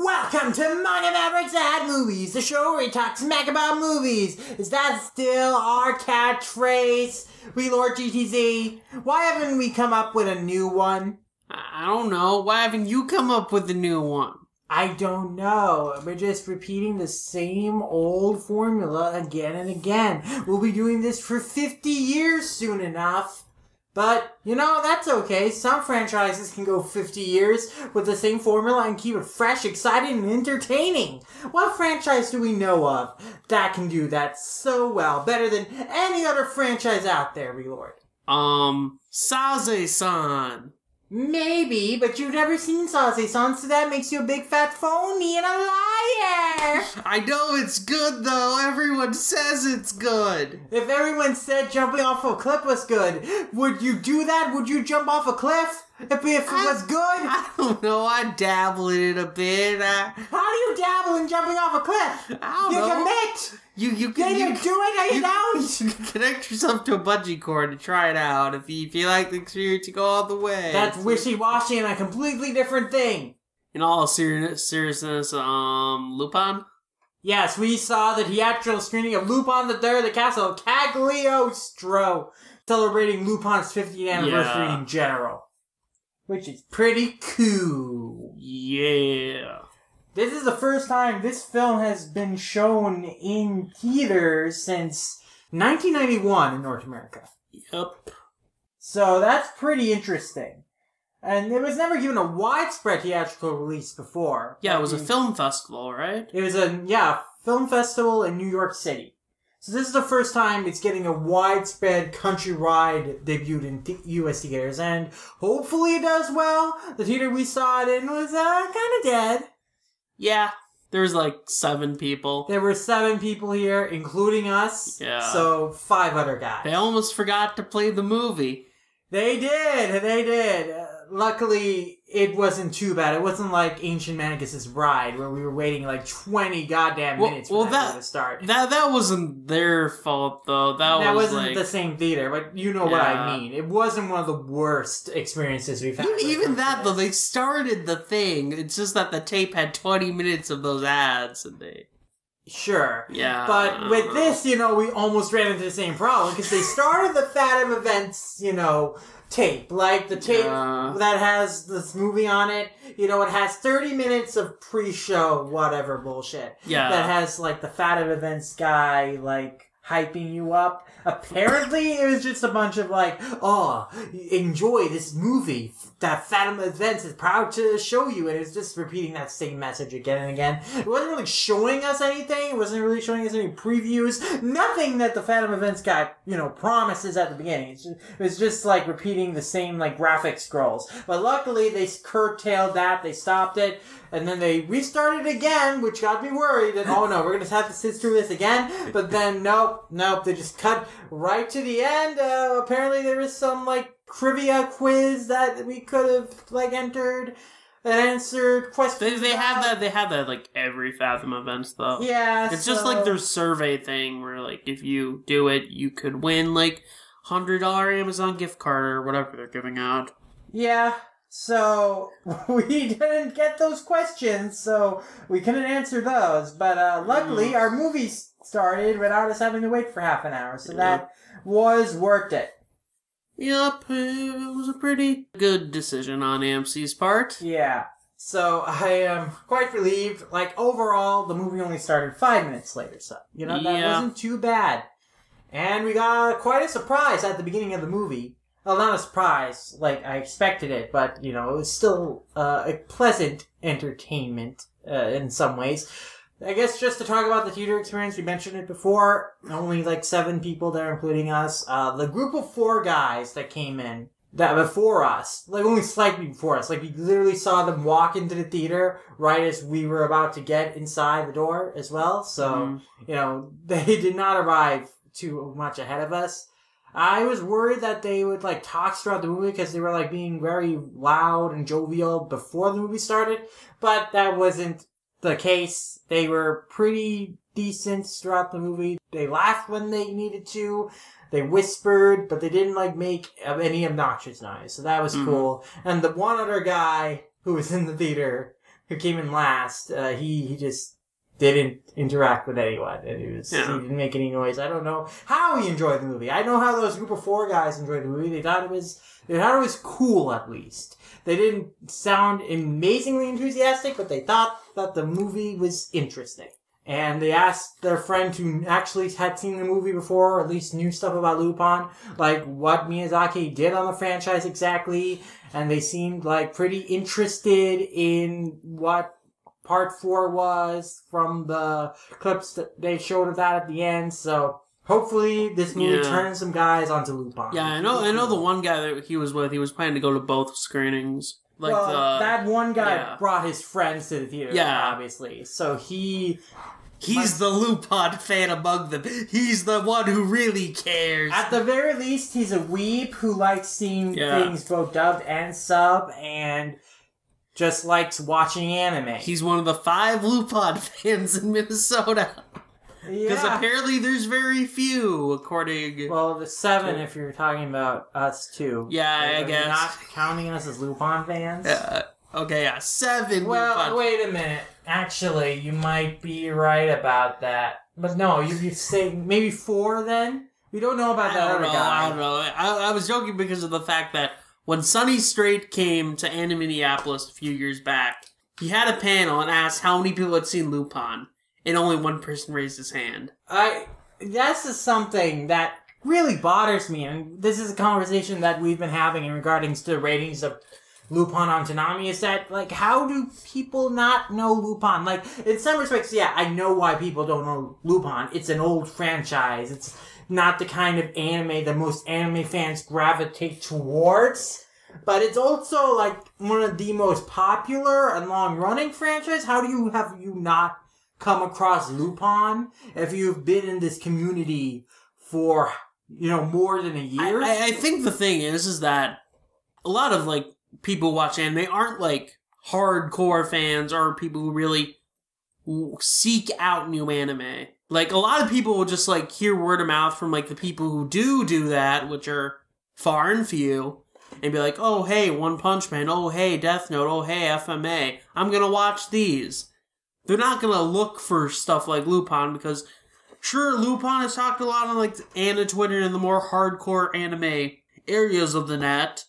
Welcome to Manga Mavericks at Movies, the show where we talk smack about movies. Is that still our catchphrase? We Lord GTZ. Why haven't we come up with a new one? I don't know. Why haven't you come up with a new one? I don't know. We're just repeating the same old formula again and again. We'll be doing this for 50 years soon enough. But, you know, that's okay. Some franchises can go 50 years with the same formula and keep it fresh, exciting, and entertaining. What franchise do we know of that can do that so well, better than any other franchise out there, Relord? Um, Sazae-san. Maybe, but you've never seen Sazae-san, so that makes you a big fat phony and a liar! I know it's good though. Everyone says it's good. If everyone said jumping off a cliff was good, would you do that? Would you jump off a cliff? If, if it was good? I don't know. I dabble in it a bit. I, How do you dabble in jumping off a cliff? I don't You know. commit! You you You can you, do it or you, you- don't! you can connect yourself to a bungee cord and try it out. If you, if you like the experience, you go all the way. That's wishy-washy and a completely different thing. in all serious, seriousness. Um, Lupin. Yes, we saw the theatrical screening of Lupin the Third, the Castle of Cagliostro, celebrating Lupin's 50th anniversary Yeah. in general. Which is pretty cool. Yeah. This is the first time this film has been shown in theaters since 1991 in North America. Yep. So that's pretty interesting. And it was never given a widespread theatrical release before. Yeah, it was a film festival, right? It was a yeah film festival in New York City. So this is the first time it's getting a widespread countrywide debut in th- U.S. theaters, and hopefully it does well. The theater we saw it in was uh, kind of dead. Yeah. There was like seven people. There were seven people here, including us. Yeah. So five other guys. They almost forgot to play the movie. They did. They did. Uh, luckily, it wasn't too bad. It wasn't like Ancient Magus' Bride, where we were waiting like twenty goddamn Well- minutes for well, that, that- to start. That that wasn't their fault though. That, that was wasn't like the same theater, but you know what I mean. It wasn't one of the worst experiences we've had. even, even that though. They started the thing. It's just that the tape had twenty minutes of those ads, and they Sure. yeah. But with this, you know, we almost ran into the same problem because they started the Fathom Events, you know, tape. Like the tape Yeah. that has this movie on it. You know, it has 30 minutes of pre show, whatever bullshit. yeah. That has, like, the Fathom Events guy, like, hyping you up. Apparently, it was just a bunch of, like, oh, enjoy this movie that Fathom Events is proud to show you. And it's just repeating that same message again and again. It wasn't really showing us anything. It wasn't really showing us any previews. Nothing that the Fathom Events guy, you know, promises at the beginning. It was just, like, repeating the same, like, graphic scrolls. But luckily, they curtailed that. They stopped it. And then they restarted again, which got me worried. And oh no, we're gonna have to sit through this again. But then nope, nope. They just cut right to the end. Uh, apparently there was some like trivia quiz that we could have like entered and answered questions. They, they have that. They have that like every Fathom events though. Yeah, It's just like their survey thing where like if you do it, you could win like hundred dollar Amazon gift card or whatever they're giving out. Yeah. So we didn't get those questions, so we couldn't answer those. But uh, luckily, our movie started without us having to wait for half an hour, so that was worth it. Yep, it was a pretty good decision on AMC's part. Yeah. So I am quite relieved. Like overall, the movie only started five minutes later, so you know that Yeah. wasn't too bad. And we got quite a surprise at the beginning of the movie. Well, not a surprise, like I expected it, but you know it was still uh, a pleasant entertainment uh, in some ways. I guess just to talk about the theater experience, we mentioned it before. Only like seven people there, including us. Uh, the group of four guys that came in that before us, like only slightly before us, like we literally saw them walk into the theater right as we were about to get inside the door as well. So Mhm. you know they did not arrive too much ahead of us. I was worried that they would like talk throughout the movie because they were like being very loud and jovial before the movie started, but that wasn't the case. They were pretty decent throughout the movie. They laughed when they needed to. They whispered, but they didn't like make any obnoxious noise. So that was Mhm. cool. And the one other guy who was in the theater who came in last, uh, he he just didn't interact with anyone, and he was Yeah. he didn't make any noise. I don't know how he enjoyed the movie. I know how those group of four guys enjoyed the movie. They thought it was they thought it was cool at least. They didn't sound amazingly enthusiastic, but they thought that the movie was interesting. And they asked their friend who actually had seen the movie before, or at least knew stuff about Lupin, like what Miyazaki did on the franchise exactly. And they seemed like pretty interested in what part four was from the clips that they showed of that at the end. So hopefully this movie Yeah. turns some guys onto Lupin. Yeah, I know. I know the one guy that he was with. He was planning to go to both screenings. Like well, the that one guy yeah. brought his friends to the theater, Yeah. obviously. So he, he's the Lupin fan among them. He's the one who really cares. at the very least, he's a weep who likes seeing Yeah. things both dubbed and sub, and just likes watching anime. He's one of the five Lupin fans in Minnesota. Because yeah. apparently there's very few, according. Well, the seven if you're talking about us too. Yeah, I Are you guess. Not counting us as Lupin fans. Uh, okay, yeah, seven. Well, Lupin. wait a minute. Actually, you might be right about that. But no, you you say maybe four then? We don't know about that other know. guy. I don't know. I, I was joking because of the fact that when Sonny Strait came to Anna Minneapolis a few years back, he had a panel and asked how many people had seen Lupin, and only one person raised his hand. I this is something that really bothers me, and this is a conversation that we've been having in regards to the ratings of Lupin on Toonami. Is that like how do people not know Lupin? Like in some respects, yeah, I know why people don't know Lupin. It's an old franchise. It's not the kind of anime that most anime fans gravitate towards. But it's also like one of the most popular and long running franchise. How do you have you not come across Lupin if you've been in this community for you know more than a year? I, I, I think the thing is, is that a lot of like people watch anime aren't like hardcore fans or people who really seek out new anime. Like a lot of people will just like hear word of mouth from like the people who do do that, which are far and few, and be like, "Oh hey, One Punch Man. Oh hey, Death Note. Oh hey, FMA. I'm gonna watch these." They're not gonna look for stuff like Lupin because Sure, Lupin is talked a lot on like Anna Twitter and the more hardcore anime areas of the net,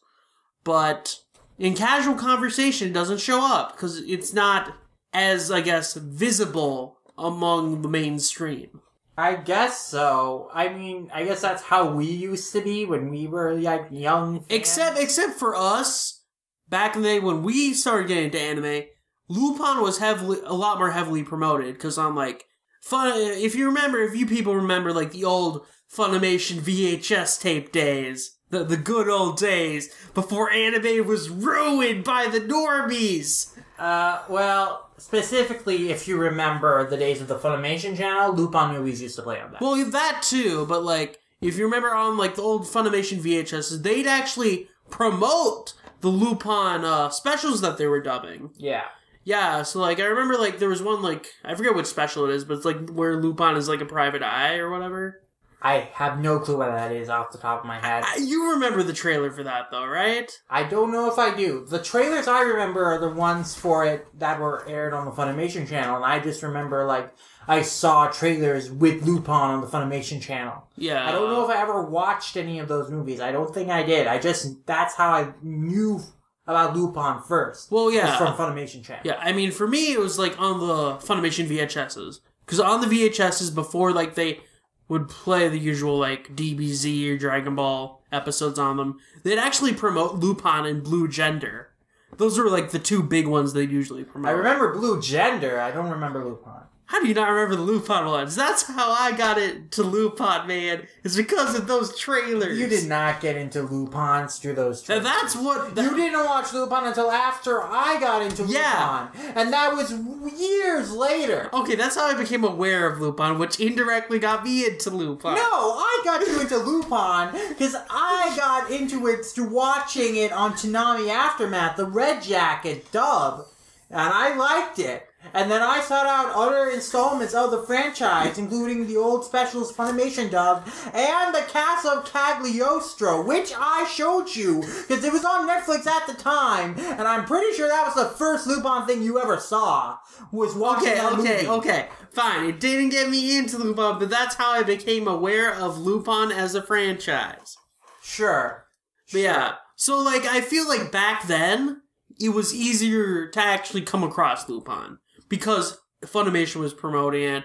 but in casual conversation it doesn't show up because it's not as I guess visible among the mainstream. I guess so. I mean, I guess that's how we used to be when we were like young. fans. Except except for us, back in the day when we started getting into anime, Lupin was heavily a lot more heavily promoted because on like fun. If you remember, if you people remember like the old Funimation VHS tape days, the the good old days before anime was ruined by the normies. Uh, well, specifically, if you remember the days of the Funimation channel, Lupin movies used to play on that. Well, that too, but like if you remember on like the old Funimation VHSs, they'd actually promote the Lupin uh, specials that they were dubbing. yeah. Yeah, so like I remember like there was one like I forget which special it is, but it's like where Lupin is like a private eye or whatever. I have no clue what that is off the top of my head. Uh, You remember the trailer for that though, right? I don't know if I do. The trailers I remember are the ones for it that were aired on the Funimation channel, and I just remember like I saw trailers with Lupin on the Funimation channel. Yeah. I don't know if I ever watched any of those movies. I don't think I did. I just that's how I knew about Lupin first. Well, yeah. from Funimation channel. Yeah, I mean, for me, it was like on the Funimation VHSs. Because on the VHSs, before like they would play the usual like DBZ or Dragon Ball episodes on them, they'd actually promote Lupin and Blue Gender. Those were like the two big ones they usually promote. I remember Blue Gender. I don't remember Lupin. How do you not remember the Lupin ones? That's how I got it to Lupin, man. It's because of those trailers. You did not get into Lupin through those. trailers. And that's what. You didn't watch Lupin until after I got into Yeah. And that was years later. Okay, that's how I became aware of Lupin, which indirectly got me into Lupin. No, I got you into Lupin because I got into it through watching it on Toonami Aftermath, the Red Jacket dub, and I liked it. And then I sought out other installments of the franchise, including the old specials Funimation dub and the Castle of Cagliostro, which I showed you because it was on Netflix at the time, and I'm pretty sure that was the first Lupin thing you ever saw. Was watching Okay, okay, movie. okay. Fine. It didn't get me into Lupin, but that's how I became aware of Lupin as a franchise. Sure. But yeah. So like I feel like back then it was easier to actually come across Lupin because Funimation was promoting it.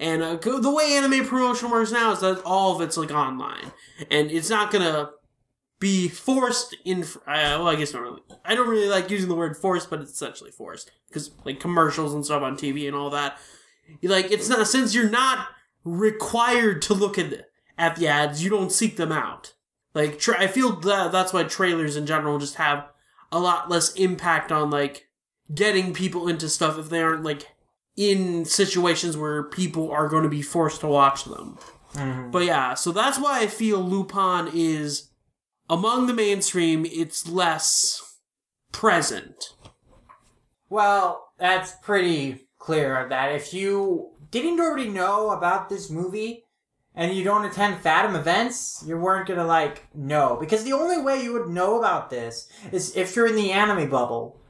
And uh, the way anime promotion works now is that all of it's like online, and it's not gonna be forced in. Uh, well, I guess not really. I don't really like using the word forced, but it's essentially forced because like commercials and stuff on TV and all that. Like it's not since you're not required to look at the, at the ads, you don't seek them out. Like tra- I feel that that's why trailers in general just have a lot less impact on like getting people into stuff if they aren't like in situations where people are going to be forced to watch them. Mm-hmm. But yeah, so that's why I feel Lupin is among the mainstream. It's less present. Well, that's pretty clear that if you didn't already know about this movie and you don't attend Fathom events, you weren't gonna like know. Because the only way you would know about this is if you're in the anime bubble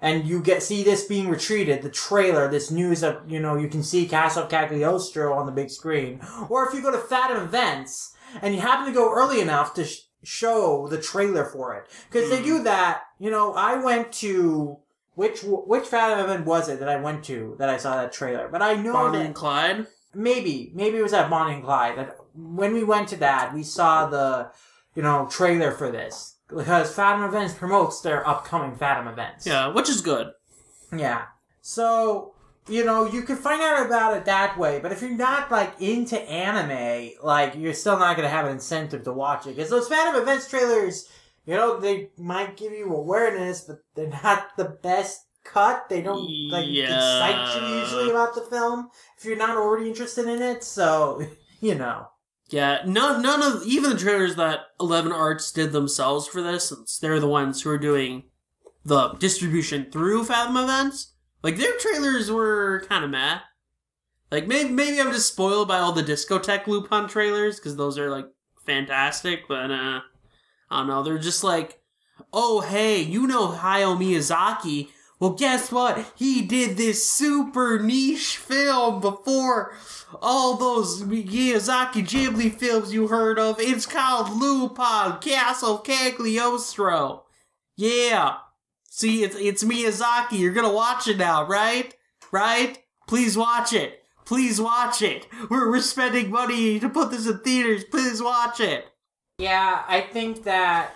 and you get see this being retreated, the trailer, this news of you know you can see Castle of Cagliostro on the big screen, or if you go to Fathom events and you happen to go early enough to sh- show the trailer for it, because they do hmm. that. You know, I went to which which Fathom event was it that I went to that I saw that trailer? But I know Bonnie that and Clyde. maybe maybe it was at Bonnie and Clyde that when we went to that we saw the you know trailer for this because Fathom Events promotes their upcoming Fathom events. Yeah, which is good. Yeah. So you know you can find out about it that way, but if you're not like into anime, like you're still not gonna have an incentive to watch it because those Fathom Events trailers, you know, they might give you awareness, but they're not the best cut. They don't like excite you usually about the film if you're not already interested in it. So you know. Yeah, none none of even the trailers that Eleven Arts did themselves for this, since they're the ones who are doing the distribution through Fathom events. Like their trailers were kind of meh. Like maybe maybe I'm just spoiled by all the Discotek Lupin trailers because those are like fantastic, but uh, I don't know. They're just like, oh hey, you know Hayao Miyazaki. Well, guess what? He did this super niche film before all those Miyazaki Ghibli films you heard of. It's called Lupin, Castle Cagliostro. Yeah. See, it's, it's Miyazaki. You're gonna watch it now, right? Right? Please watch it. Please watch it. We're, we're spending money to put this in theaters. Please watch it. Yeah, I think that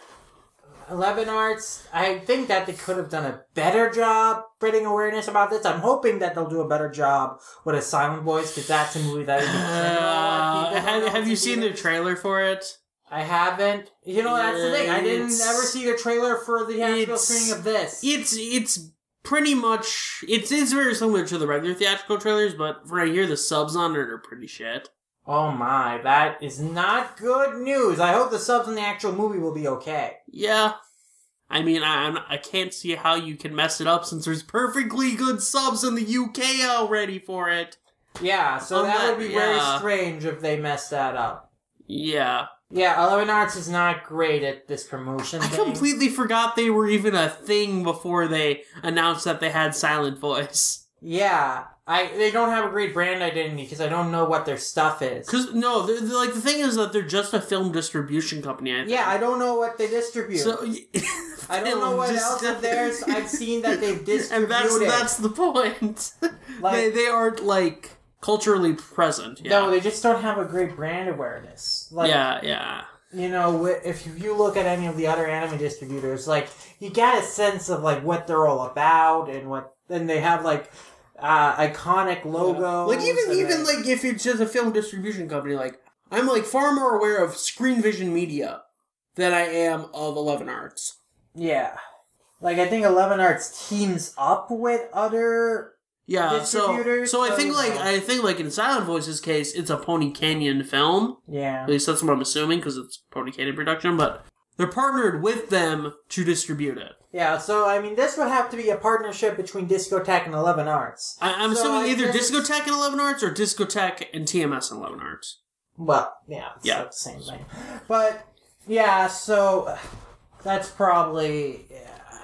Eleven Arts. I think that they could have done a better job spreading awareness about this. I'm hoping that they'll do a better job with a Silent Voice because that's a movie that I think a Uh, have, have you see seen the trailer for it? I haven't. You know, that's the thing. I didn't It's- ever see the trailer for the theatrical screening of this. It's it's pretty much it's it's very similar to the regular theatrical trailers, but for a year the subs on it are pretty shit. Oh my, that is not good news. I hope the subs in the actual movie will be okay. Yeah. I mean, I I'm- I can't see how you can mess it up since there's perfectly good subs in the UK already for it. Yeah, so On that would be very strange if they messed that up. Yeah. Yeah, Eleven Arts is not great at this promotion I thing. completely forgot they were even a thing before they announced that they had silent voice. Yeah, I they don't have a great brand identity because I don't know what their stuff is. Cause no, they're, they're- like the thing is that they're just a film distribution company. I. Yeah, I don't know what they distribute. So I don't know what else of theirs I've seen that they've distributed. and that's that's the point. Like- they they aren't like culturally present. Yeah. No, they just don't have a great brand awareness. Like, yeah, yeah. you know, if you look at any of the other anime distributors, like you get a sense of like what they're all about and what. Then they have like uh, iconic logos. Like even even like if it's just a film distribution company, like I'm like far more aware of Screenvision Media than I am of Eleven Arts. yeah, like I think Eleven Arts teams up with other. Yeah, so so I think like. I think like in Silent Voice's case, it's a Pony Canyon film. Yeah, At least that's what I'm assuming because it's Pony Canyon production. But they're partnered with them to distribute it. Yeah, so I mean, this would have to be a partnership between Discotek and Eleven Arts. I, I'm So assuming I either guess- Discotek and Eleven Arts or Discotek and TMS and Eleven Arts. Well, yeah, it's Yeah. the same thing. But yeah, so that's probably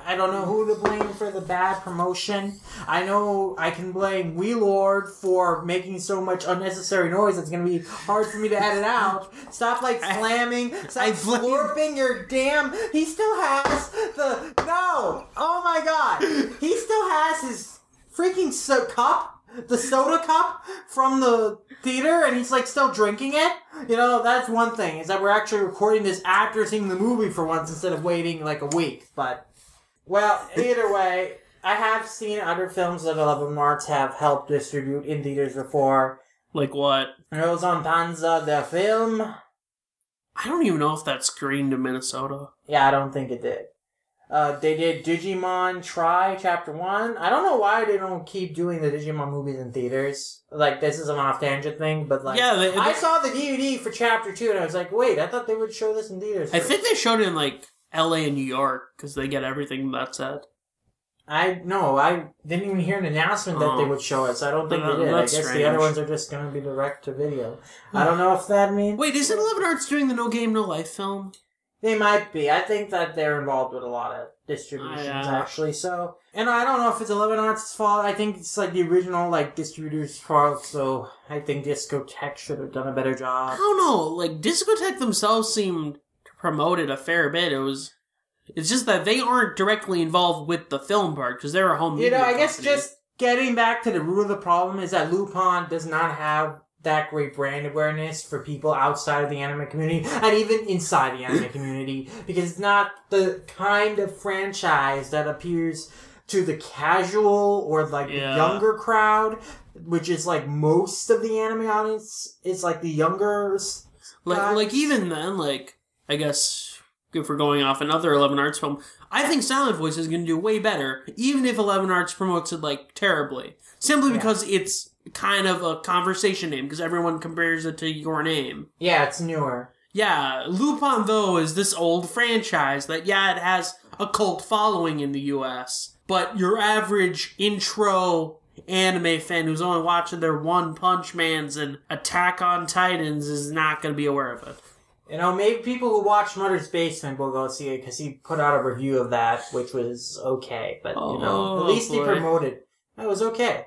I don't know who to blame for the bad promotion. I know I can blame Wee Lord for making so much unnecessary noise. It's gonna be hard for me to edit out. Stop like slamming. Stop I blame- slurping your damn. He still has the no. Oh my god. He still has his freaking so- cup. The soda cup from the theater, and he's like still drinking it. You know, that's one thing is that we're actually recording this after seeing the movie for once instead of waiting like a week. But well, either way, I have seen other films that Eleven Arts have helped distribute in theaters before. Like what? Was on Panza the film. I don't even know if that screened in Minnesota. Yeah, I don't think it did. Uh, they did Digimon Tri Chapter 1. I don't know why they don't keep doing the Digimon movies in theaters. Like, this is an off tangent thing, but like. yeah, they, I saw the DVD for Chapter 2 and I was like, wait, I thought they would show this in theaters. I think they showed it in like L.A. and New York because they get everything that's said. I no, I didn't even hear an announcement that they Oh. would show it, so I don't think Uh, they did. I guess the other ones are just going to be direct to video. I don't know if that means Wait, isn't Eleven Arts doing the No Game No Life film? they might be. I think that they're involved with a lot of distributions Yeah. actually. So, and I don't know if it's Eleven Arts' fault. I think it's like the original like distributor's fault. So I think Discotek should have done a better job. I don't know. Like Discotek themselves seemed to promote it a fair bit. It was. It's just that they aren't directly involved with the film part because they're a home. You know, I guess just getting back to the root of the problem is that Lupin does not have that great brand awareness for people outside of the anime community and even inside the anime community because it's not the kind of franchise that appears to the casual or like Yeah. the younger crowd which is like most of the anime audience is like the younger like guys. like even then like I guess if we're going off another Eleven Arts film, I think Silent Voice is going to do way better, even if Eleven Arts promotes it like terribly, simply Yeah. because it's kind of a conversation name because everyone compares it to your name. yeah it's newer Yeah, Lupin though is this old franchise that yeah it has a cult following in the U.S., but your average intro anime fan who's only watching their One Punch Mans and Attack on Titans is not going to be aware of it. You know, maybe people who watch Mother's Basement will go see it because he put out a review of that, which was okay. But you know, Oh, at least he promoted. It was okay.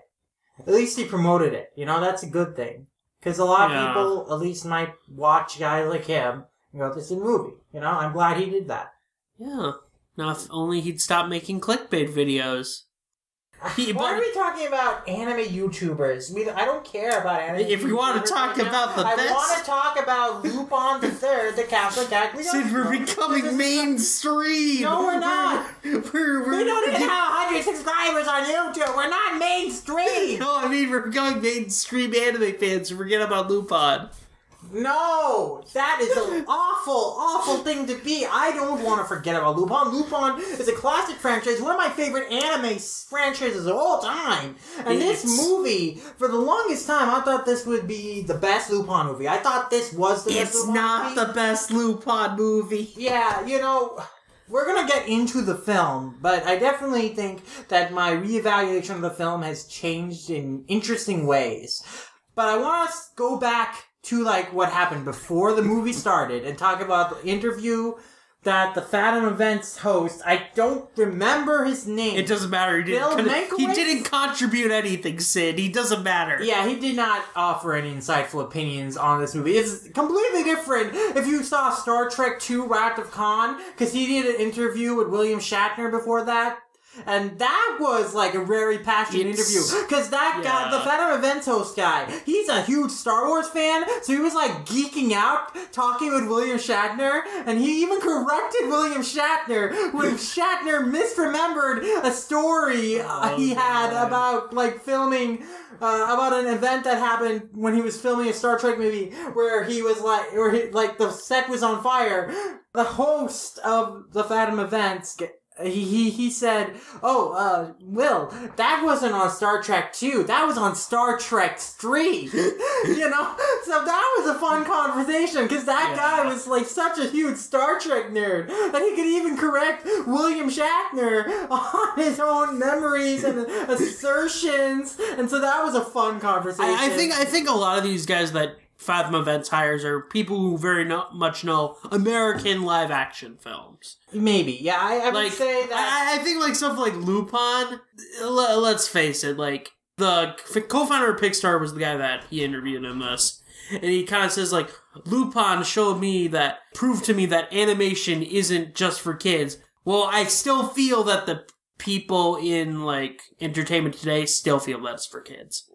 At least he promoted it. You know, that's a good thing. Because a lot Yeah. of people, at least, might watch guys like him and go, "This is a movie." You know, I'm glad he did that. Yeah. Now, if only he'd stop making clickbait videos. He- Why but- are we talking about anime YouTubers? We, I don't care about anime. If we wanna talk right now. about the I best- want to talk about Lupin the Third, the Castle Cagliostro. Since we're becoming mainstream. No, we're not. We're, we're, We don't even have 100 subscribers on YouTube. We're not mainstream. No, I mean we're becoming mainstream anime fans. Forget about Lupin. No, that is an awful, awful thing to be. I don't want to forget about Lupin. Lupin is a classic franchise, one of my favorite anime franchises of all time. And this movie, for the longest time, I thought this would be the best Lupin movie. I thought this was the best movie. It's not movie. the best Lupin movie. Yeah, you know, we're gonna get into the film, but I definitely think that my reevaluation of the film has changed in interesting ways. But I want to go back to like what happened before the movie started and talk about the interview that the Fathom Events host. I don't remember his name. It doesn't matter. He didn't. He didn't contribute anything, Sid. He doesn't matter. Yeah, he did not offer any insightful opinions on this movie. It's completely different if you saw Star Trek II Wrath of Khan, because he did an interview with William Shatner before that. And that was like a very passionate It's- interview. Because that guy, the Fathom Events host guy, he's a huge Star Wars fan, so he was like geeking out talking with William Shatner. And he even corrected William Shatner when Shatner misremembered a story uh, he had God. about like filming uh, about an event that happened when he was filming a Star Trek movie where he was like, where he, like the set was on fire. The host of the Fathom events, he he, he said, "Oh, uh, Will, that wasn't on Star Trek two. That was on Star Trek three. you know, so that was a fun conversation because that Yeah. guy was like such a huge Star Trek nerd that he could even correct William Shatner on his own memories and assertions, and so that was a fun conversation. I, I think I think a lot of these guys that Fathom Events hires are people who very no, much know American live action films. maybe, yeah, I, I like would say that. I, I think like stuff like Lupin. le- Let's face it, like the co-founder of Pixar was the guy that he interviewed in this, and he kind of says like Lupin showed me that proved to me that animation isn't just for kids. Well, I still feel that the people in like entertainment today still feel that's for kids,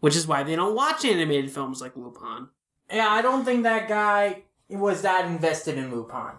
which is why they don't watch animated films like Lupin. Yeah, I don't think that guy was that invested in Lupin.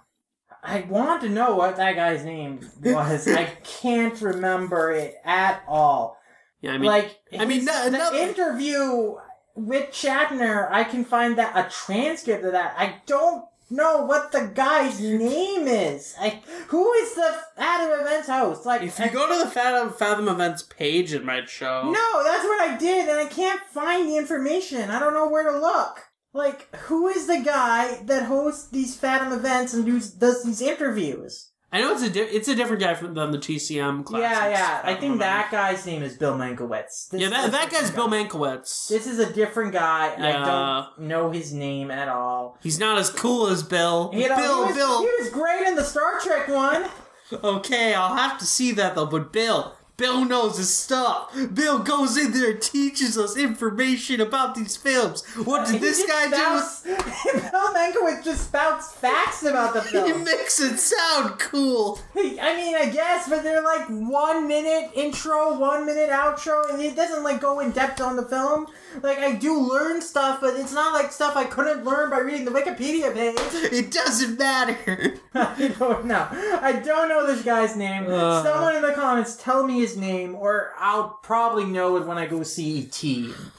I want to know what that guy's name was. I can't remember it at all. Yeah, I mean, like, I mean, no- the no- interview with Shatner, I can find that a transcript of that. I don't know what the guy's name is. I, who is the Fathom Events host? Like, if you I- go to the Fathom, Fathom Events page, it might show. No, that's what I did, and I can't find the information. I don't know where to look. Like, who is the guy that hosts these Fathom events and does, does these interviews? I know it's a di- it's a different guy from than the TCM class. yeah, yeah. I think that guy's name is Bill Mankiewicz. This Yeah, that, that guy's Bill guy. Mankiewicz. This is a different guy. Yeah. I don't know his name at all. He's not as cool as Bill. You know, Bill, he was, Bill. He was great in the Star Trek one. Okay, I'll have to see that though. But Bill, Bill knows his stuff. Bill goes in there and teaches us information about these films. What did this guy do? spouts, Bill Mankiewicz just spouts facts about the film. He makes it sound cool. I mean, I guess, but they're like one minute intro, one minute outro, and it doesn't like go in depth on the film. Like I do learn stuff, but it's not like stuff I couldn't learn by reading the Wikipedia page. It doesn't matter. I don't know. I don't know this guy's name. Uh. Someone in the comments tell me his name, or I'll probably know it when I go see ET.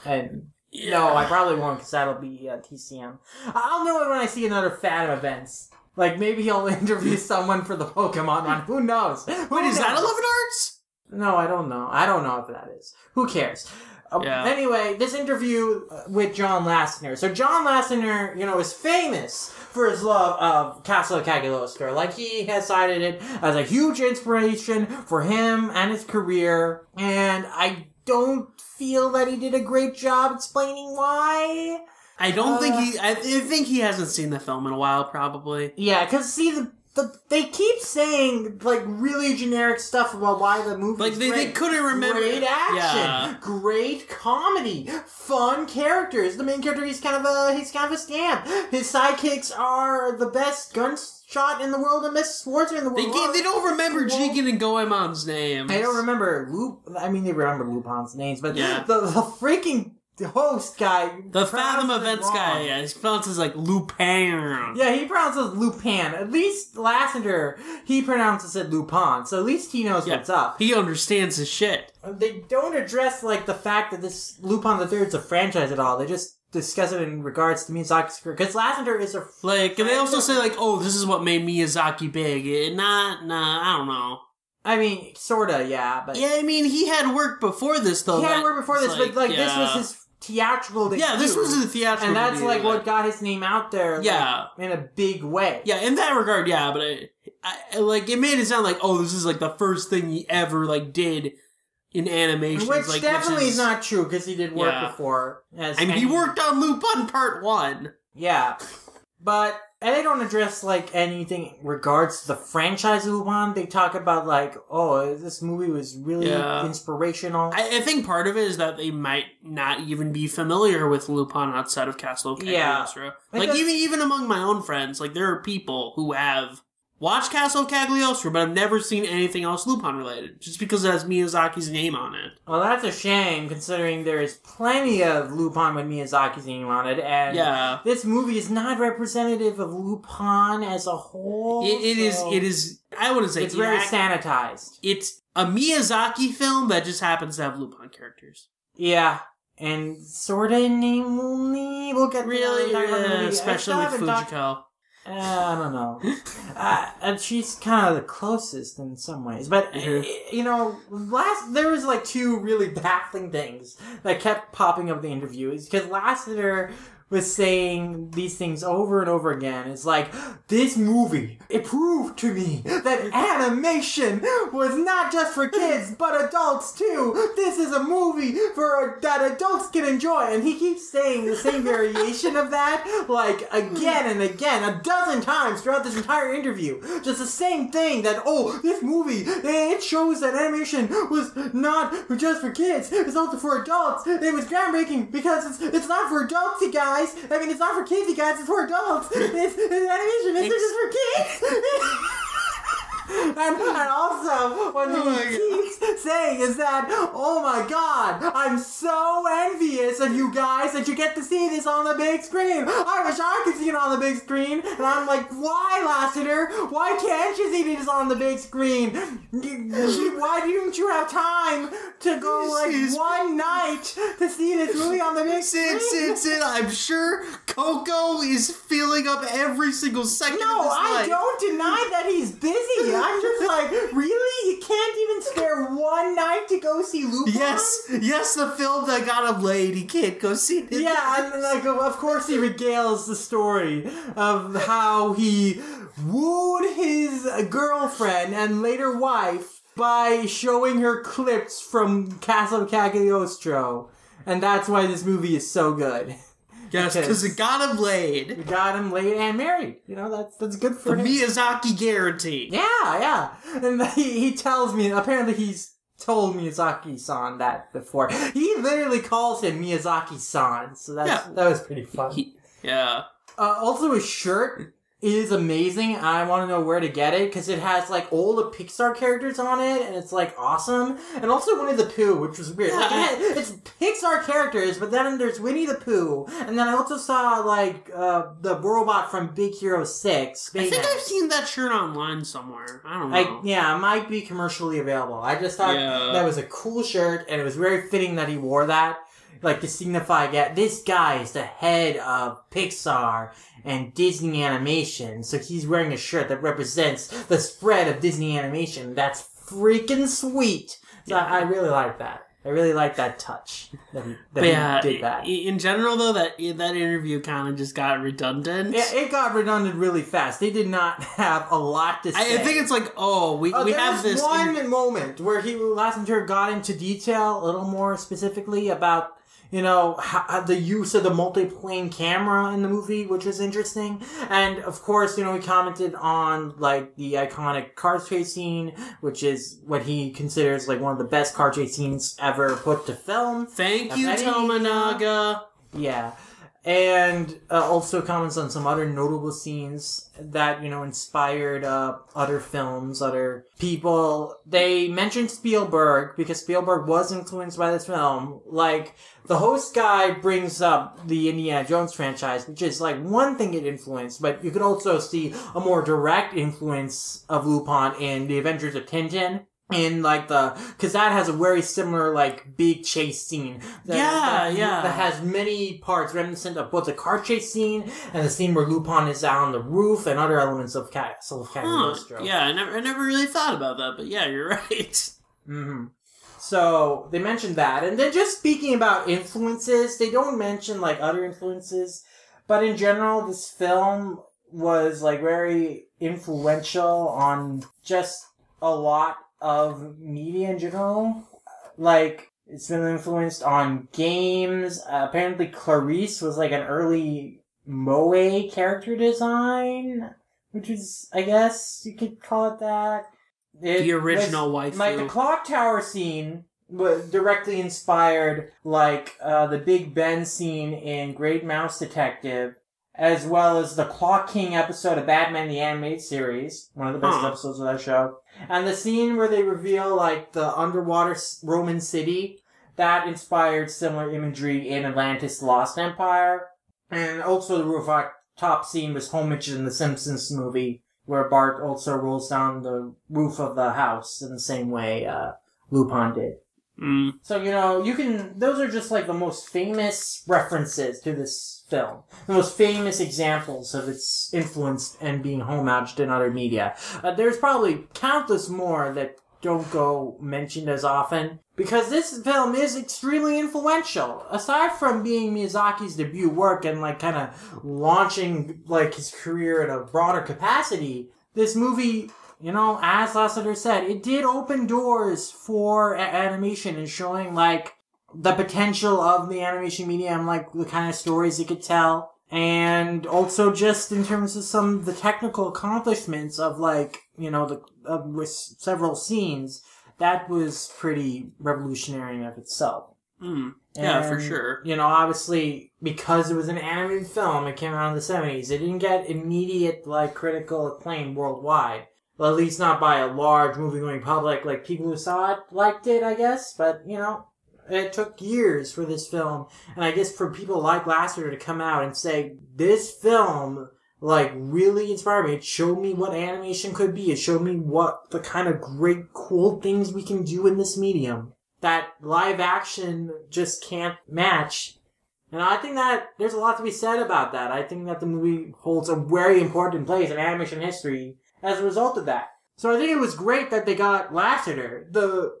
And no, I probably won't, because that'll be uh, TCM. I'll know it when I see another Fathom events. Like maybe he'll interview someone for the Pokemon one. Who knows? Who Wait, is that knows? Eleven Arts? No, I don't know. I don't know if that is. Who cares? Uh, Yeah. Anyway, this interview uh, with John Lasseter. So John Lasseter, you know, is famous for his love of Castle of Cagliostro. Like he has cited it as a huge inspiration for him and his career. And I don't feel that he did a great job explaining why. I don't think Uh. he. I, I think he hasn't seen the film in a while. Probably. Yeah, because see the. The, they keep saying like really generic stuff about why the movie Like they, they couldn't remember. Great action, Yeah. great comedy, fun characters. The main character, he's kind of a he's kind of a scamp. His sidekicks are the best gunshot in the world and Miss Schwarzer in the They, world. can't- they don't remember Jigen and Goemon's names. I don't remember Lup. I mean, they remember Lupin's names, but Yeah. the, the freaking host guy, The Fathom Events wrong. guy, yeah, he pronounces like Lupin. Yeah, he pronounces Lupin. At least Lasseter, he pronounces it Lupin. So at least he knows Yeah. what's up. He understands his shit. They don't address like the fact that this Lupin the Third is a franchise at all. They just discuss it in regards to Miyazaki's career. Because Lasseter is a Like, and they also say like, "Oh, this is what made Miyazaki big." Eh, Nah, nah, I don't know. I mean, sorta, yeah, but Yeah, I mean, he had work before this though. he had worked before this, it's but like this was his theatrical debut. Yeah, this was a theatrical, and that's like what got his name out there. like, Yeah. in a big way. Yeah, in that regard, yeah, but I, I, like it made it sound like, oh, this is like the first thing he ever like did in animation. Which like, definitely is, is not true because he did work Yeah. before. As I mean, he worked on Lupin Part One. Yeah, but and they don't address like anything in regards to the franchise of Lupin. They talk about like, oh, this movie was really Yeah. inspirational. I, I think part of it is that they might not even be familiar with Lupin outside of Castle of Yeah. Like Like even even among my own friends, like there are people who have watched Castle of Cagliostro, but have never seen anything else Lupin related, just because it has Miyazaki's name on it. well, that's a shame considering there is plenty of Lupin with Miyazaki's name on it, and Yeah. this movie is not representative of Lupin as a whole. It, it is. so It is. I wouldn't say It's very inac- sanitized. It's a Miyazaki film that just happens to have Lupin characters. Yeah. And sorta name only. We'll get Really, when we talk about the yeah, especially with Fujiko. Uh, I don't know. Uh, and she's kind of the closest in some ways, but Mhm. uh, you know, last there was like two really baffling things that kept popping up in the interviews because Lasseter was saying these things over and over again. It's like this movie it proved to me that animation was not just for kids but adults too. This is a movie for that adults can enjoy, and he keeps saying the same variation of that like again and again, a dozen times throughout this entire interview. Just the same thing that oh, this movie eh, it shows that animation was not just for kids; it's also for adults. It was groundbreaking because it's it's not for adults, you guys. I mean, it's not for kids, you guys. It's for adults. It's, it's animation. It's just for kids. And, and also, what Oh he keeps saying is that, oh my god, I'm so envious of you guys that you get to see this on the big screen. I wish I could see it on the big screen. And I'm like, why, Lasseter? Why can't you see this on the big screen? Why didn't you have time to go like He's- one night to see this movie on the big screen? Sid, Sid, Sid, I'm sure Coco is filling up every single second No, of his I life. don't deny that he's busy. I'm just like, really? You can't even spare one night to go see Lupin? Yes, yes, the film that got him laid. He can't go see it. Yeah, and like, of course, he regales the story of how he wooed his girlfriend and later wife by showing her clips from Castle Cagliostro. And that's why this movie is so good. yes, because it got him laid. We got him laid and married. You know, that's that's good for The him. Miyazaki guarantee. Yeah, yeah. And he, he tells me, apparently he's told Miyazaki-san that before. He literally calls him Miyazaki-san, so that's, Yeah. that was pretty fun. He- yeah. Uh, also, his shirt is amazing. I want to know where to get it because it has like all the Pixar characters on it, and it's like awesome. And also Winnie the Pooh, which was weird. Like, it had- it's Pixar characters, but then there's Winnie the Pooh, and then I also saw like uh, the robot from Big Hero Six. I think I've seen that shirt online somewhere. I don't know. I, yeah, it might be commercially available. I just thought Yeah. that was a cool shirt, and it was very fitting that he wore that, like to signify that this guy is the head of Pixar and Disney Animation. So he's wearing a shirt that represents the spread of Disney Animation. That's freaking sweet. So I, I really like that. I really like that touch that he, that he yeah, did that. in general though, that that interview kind of just got redundant. It, it got redundant really fast. They did not have a lot to say. I, I think it's like, oh, we, Uh, we have this. one moment where he Lasseter got into detail a little more specifically about you know how, the use of the multi-plane camera in the movie, which was interesting. And of course, you know, he commented on like the iconic car chase scene, which is what he considers like one of the best car chase scenes ever put to film. Thank you, any- Tomonaga. Yeah. And uh, also comments on some other notable scenes that, you know, inspired uh, other films, other people. They mentioned Spielberg because Spielberg was influenced by this film. Like, the host guy brings up the Indiana Jones franchise, which is like one thing it influenced, but you could also see a more direct influence of Lupin in The Adventures of Tintin. In like the, cause that has a very similar like big chase scene. That, Yeah, that- yeah. That has many parts reminiscent of both the car chase scene and the scene where Lupin is out on the roof and other elements of Castle of Huh. Cagliostro. Yeah, I never, I never really thought about that, but yeah, you're right. hmm So they mentioned that, and then just speaking about influences, they don't mention like other influences, but in general, this film was like very influential on just a lot of media in general. Like it's been influenced on games. Uh, apparently, Clarice was like an early moe character design, which is, I guess, you could call it that. It the was- original waifu. like the clock tower scene was directly inspired like uh, the Big Ben scene in Great Mouse Detective, as well as the Clock King episode of Batman the Animated Series, one of the best Huh. episodes of that show, and the scene where they reveal like the underwater Roman city that inspired similar imagery in Atlantis: Lost Empire, and also the rooftop top scene was homage in the Simpsons movie where Bart also rolls down the roof of the house in the same way uh, Lupin did. Mm. So, you know, you can, those are just like the most famous references to this film. The most famous examples of its influence and being homaged in other media. Uh, there's probably countless more that don't go mentioned as often because this film is extremely influential. Aside from being Miyazaki's debut work and like kind of launching like his career in a broader capacity, this movie you know, as Lasseter said, it did open doors for animation and showing like the potential of the animation medium, like the kind of stories it could tell. And also just in terms of some of the technical accomplishments of like, you know, the, of with several scenes, that was pretty revolutionary in of itself. Mm. Yeah, for sure. You know, obviously, because it was an animated film, it came out in the 70s, it didn't get immediate, like, critical acclaim worldwide. Well, at least not by a large movie-going public. Like, people who saw it liked it, I guess. But, you know, it took years for this film. And I guess for people like Lasseter to come out and say, this film, like, really inspired me. It showed me what animation could be. It showed me what the kind of great, cool things we can do in this medium that live action just can't match. And I think that there's a lot to be said about that. I think that the movie holds a very important place in animation history as a result of that. So I think it was great that they got Lasseter, the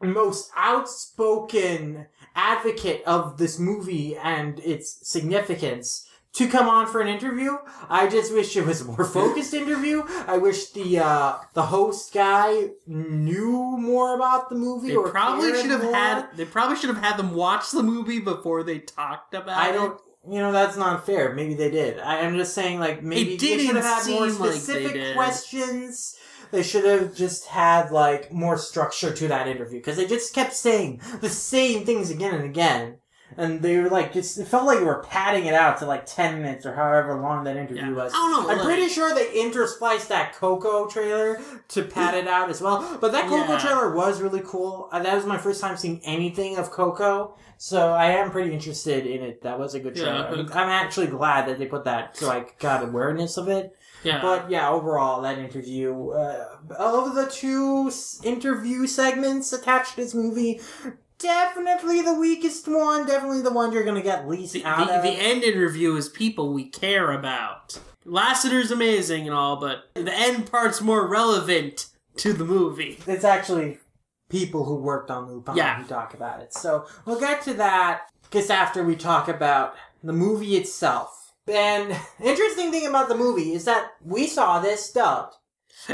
most outspoken advocate of this movie and its significance, to come on for an interview. I just wish it was a more focused interview. I wish the uh, the host guy knew more about the movie. They or probably should have more. had. They probably should have had them watch the movie before they talked about it. I don't. You know that's not fair. Maybe they did. I, I'm just saying, like maybe It they should have had more seem like specific questions. They should have just had like more structure to that interview because they just kept saying the same things again and again, and they were like, just, it felt like they were padding it out to like ten minutes or however long that interview Yeah. was. I don't know. I'm like- pretty sure they interspliced that Coco trailer to pad it out as well. But that Coco Yeah. trailer was really cool. Uh, that was my first time seeing anything of Coco, so I am pretty interested in it. That was a good Yeah, trailer. but- I'm actually glad that they put that so I got awareness of it. Yeah. But yeah, overall, that interview, uh, of the two interview segments attached to this movie, definitely the weakest one. Definitely the one you're gonna get least the, out the, of. the end interview is people we care about. Lasseter's amazing and all, but the end part's more relevant to the movie. it's actually people who worked on Lupin Yeah. who talk about it. So we'll get to that just after we talk about the movie itself. And interesting thing about the movie is that we saw this dubbed.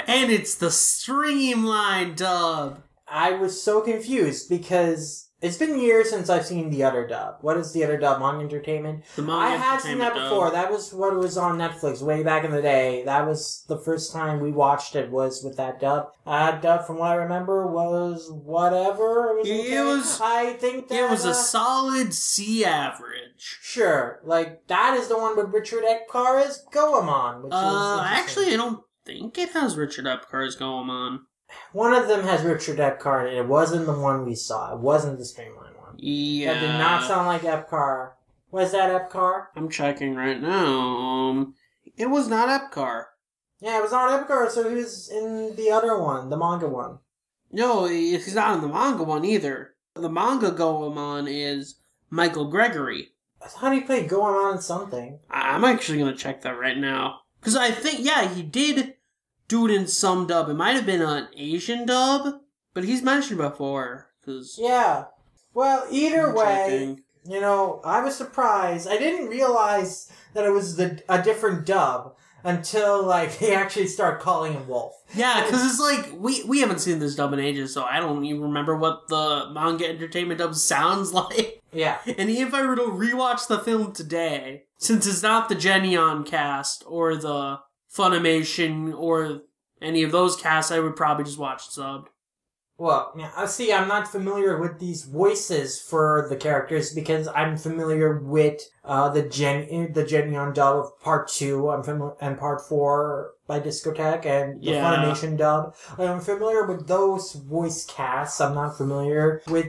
And it's the streamlined dub. I was so confused because it's been years since I've seen the other dub. What is the other dub? Manga Entertainment. The I had seen that before. dub. That was what was on Netflix way back in the day. That was the first time we watched it was with that dub. Uh, dub, from what I remember, was whatever. It was, It was- I think that It was uh, a solid C average. sure. Like that is the one with Richard Epcar as Goemon. Which Uh, actually, I don't think it has Richard Epcar's going on. One of them has Richard Epcar, and it wasn't the one we saw. It wasn't the Streamline one. Yeah. That did not sound like Epcar. Was that Epcar? I'm checking right now. Um, it was not Epcar. Yeah, it was not Epcar, so he was in the other one, the manga one. No, he's not in the manga one either. The manga Goemon is Michael Gregory. I thought he played Goemon in something. I'm actually gonna check that right now because I think yeah he did do it in some dub. It might have been an Asian dub, but he's mentioned before. Because Yeah. Well, either way, you know, I was surprised. I didn't realize that it was the a different dub until like they actually start calling him Wolf. Yeah, because it's like we we haven't seen this dub in ages, so I don't even remember what the manga entertainment dub sounds like. Yeah. And even if I were to rewatch the film today, since it's not the Geneon cast or the Funimation or any of those casts, I would probably just watch subbed. Well, yeah, I see. I'm not familiar with these voices for the characters because I'm familiar with uh, the Gen the Geneon dub of Part Two. I'm familiar and Part Four by Discotek and the Yeah. Funimation dub. I'm familiar with those voice casts. I'm not familiar with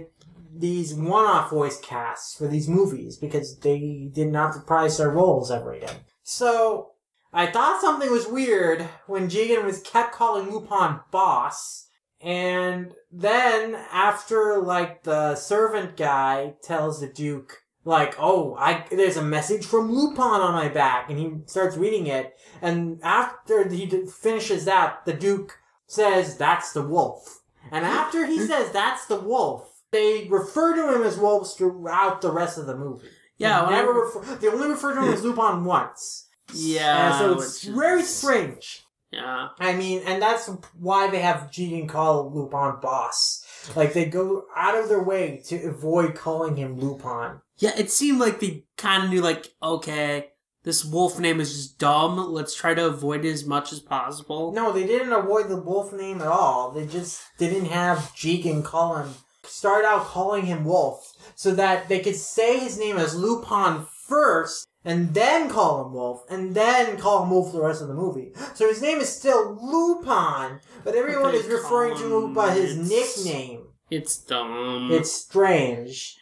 these one-off voice casts for these movies because they did not reprise their roles ever again. So I thought something was weird when Jigen was kept calling Lupin boss And then after like the servant guy tells the Duke like, "Oh, I there's a message from Lupin on my back," and he starts reading it, and after he d- finishes that, the Duke says, "That's the wolf." And hmm. after he hmm. says, "That's the wolf," they refer to him as wolves throughout the rest of the movie. Yeah, they never whenever- refer, they only refer to him as Lupin once. Yeah, And so it's which is- very strange. Yeah. I mean, and that's why they have Jigen call Lupin boss. Like they go out of their way to avoid calling him Lupin. Yeah, it seemed like they kind of knew, like, okay, this wolf name is just dumb. Let's try to avoid it as much as possible. No, they didn't avoid the wolf name at all. They just didn't have Jigen call him, start out calling him Wolf, so that they could say his name as Lupin first, and then call him Wolf, and then call him Wolf the rest of the movie. So his name is still Lupin, but everyone is referring to him by his nickname. It's dumb. It's strange.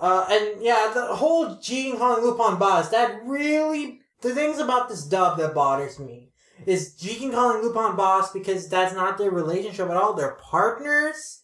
Uh, and yeah, the whole Gene calling Lupin boss, that really, the things about this dub that bothers me is Jigen calling Lupin boss because that's not their relationship at all. They're partners.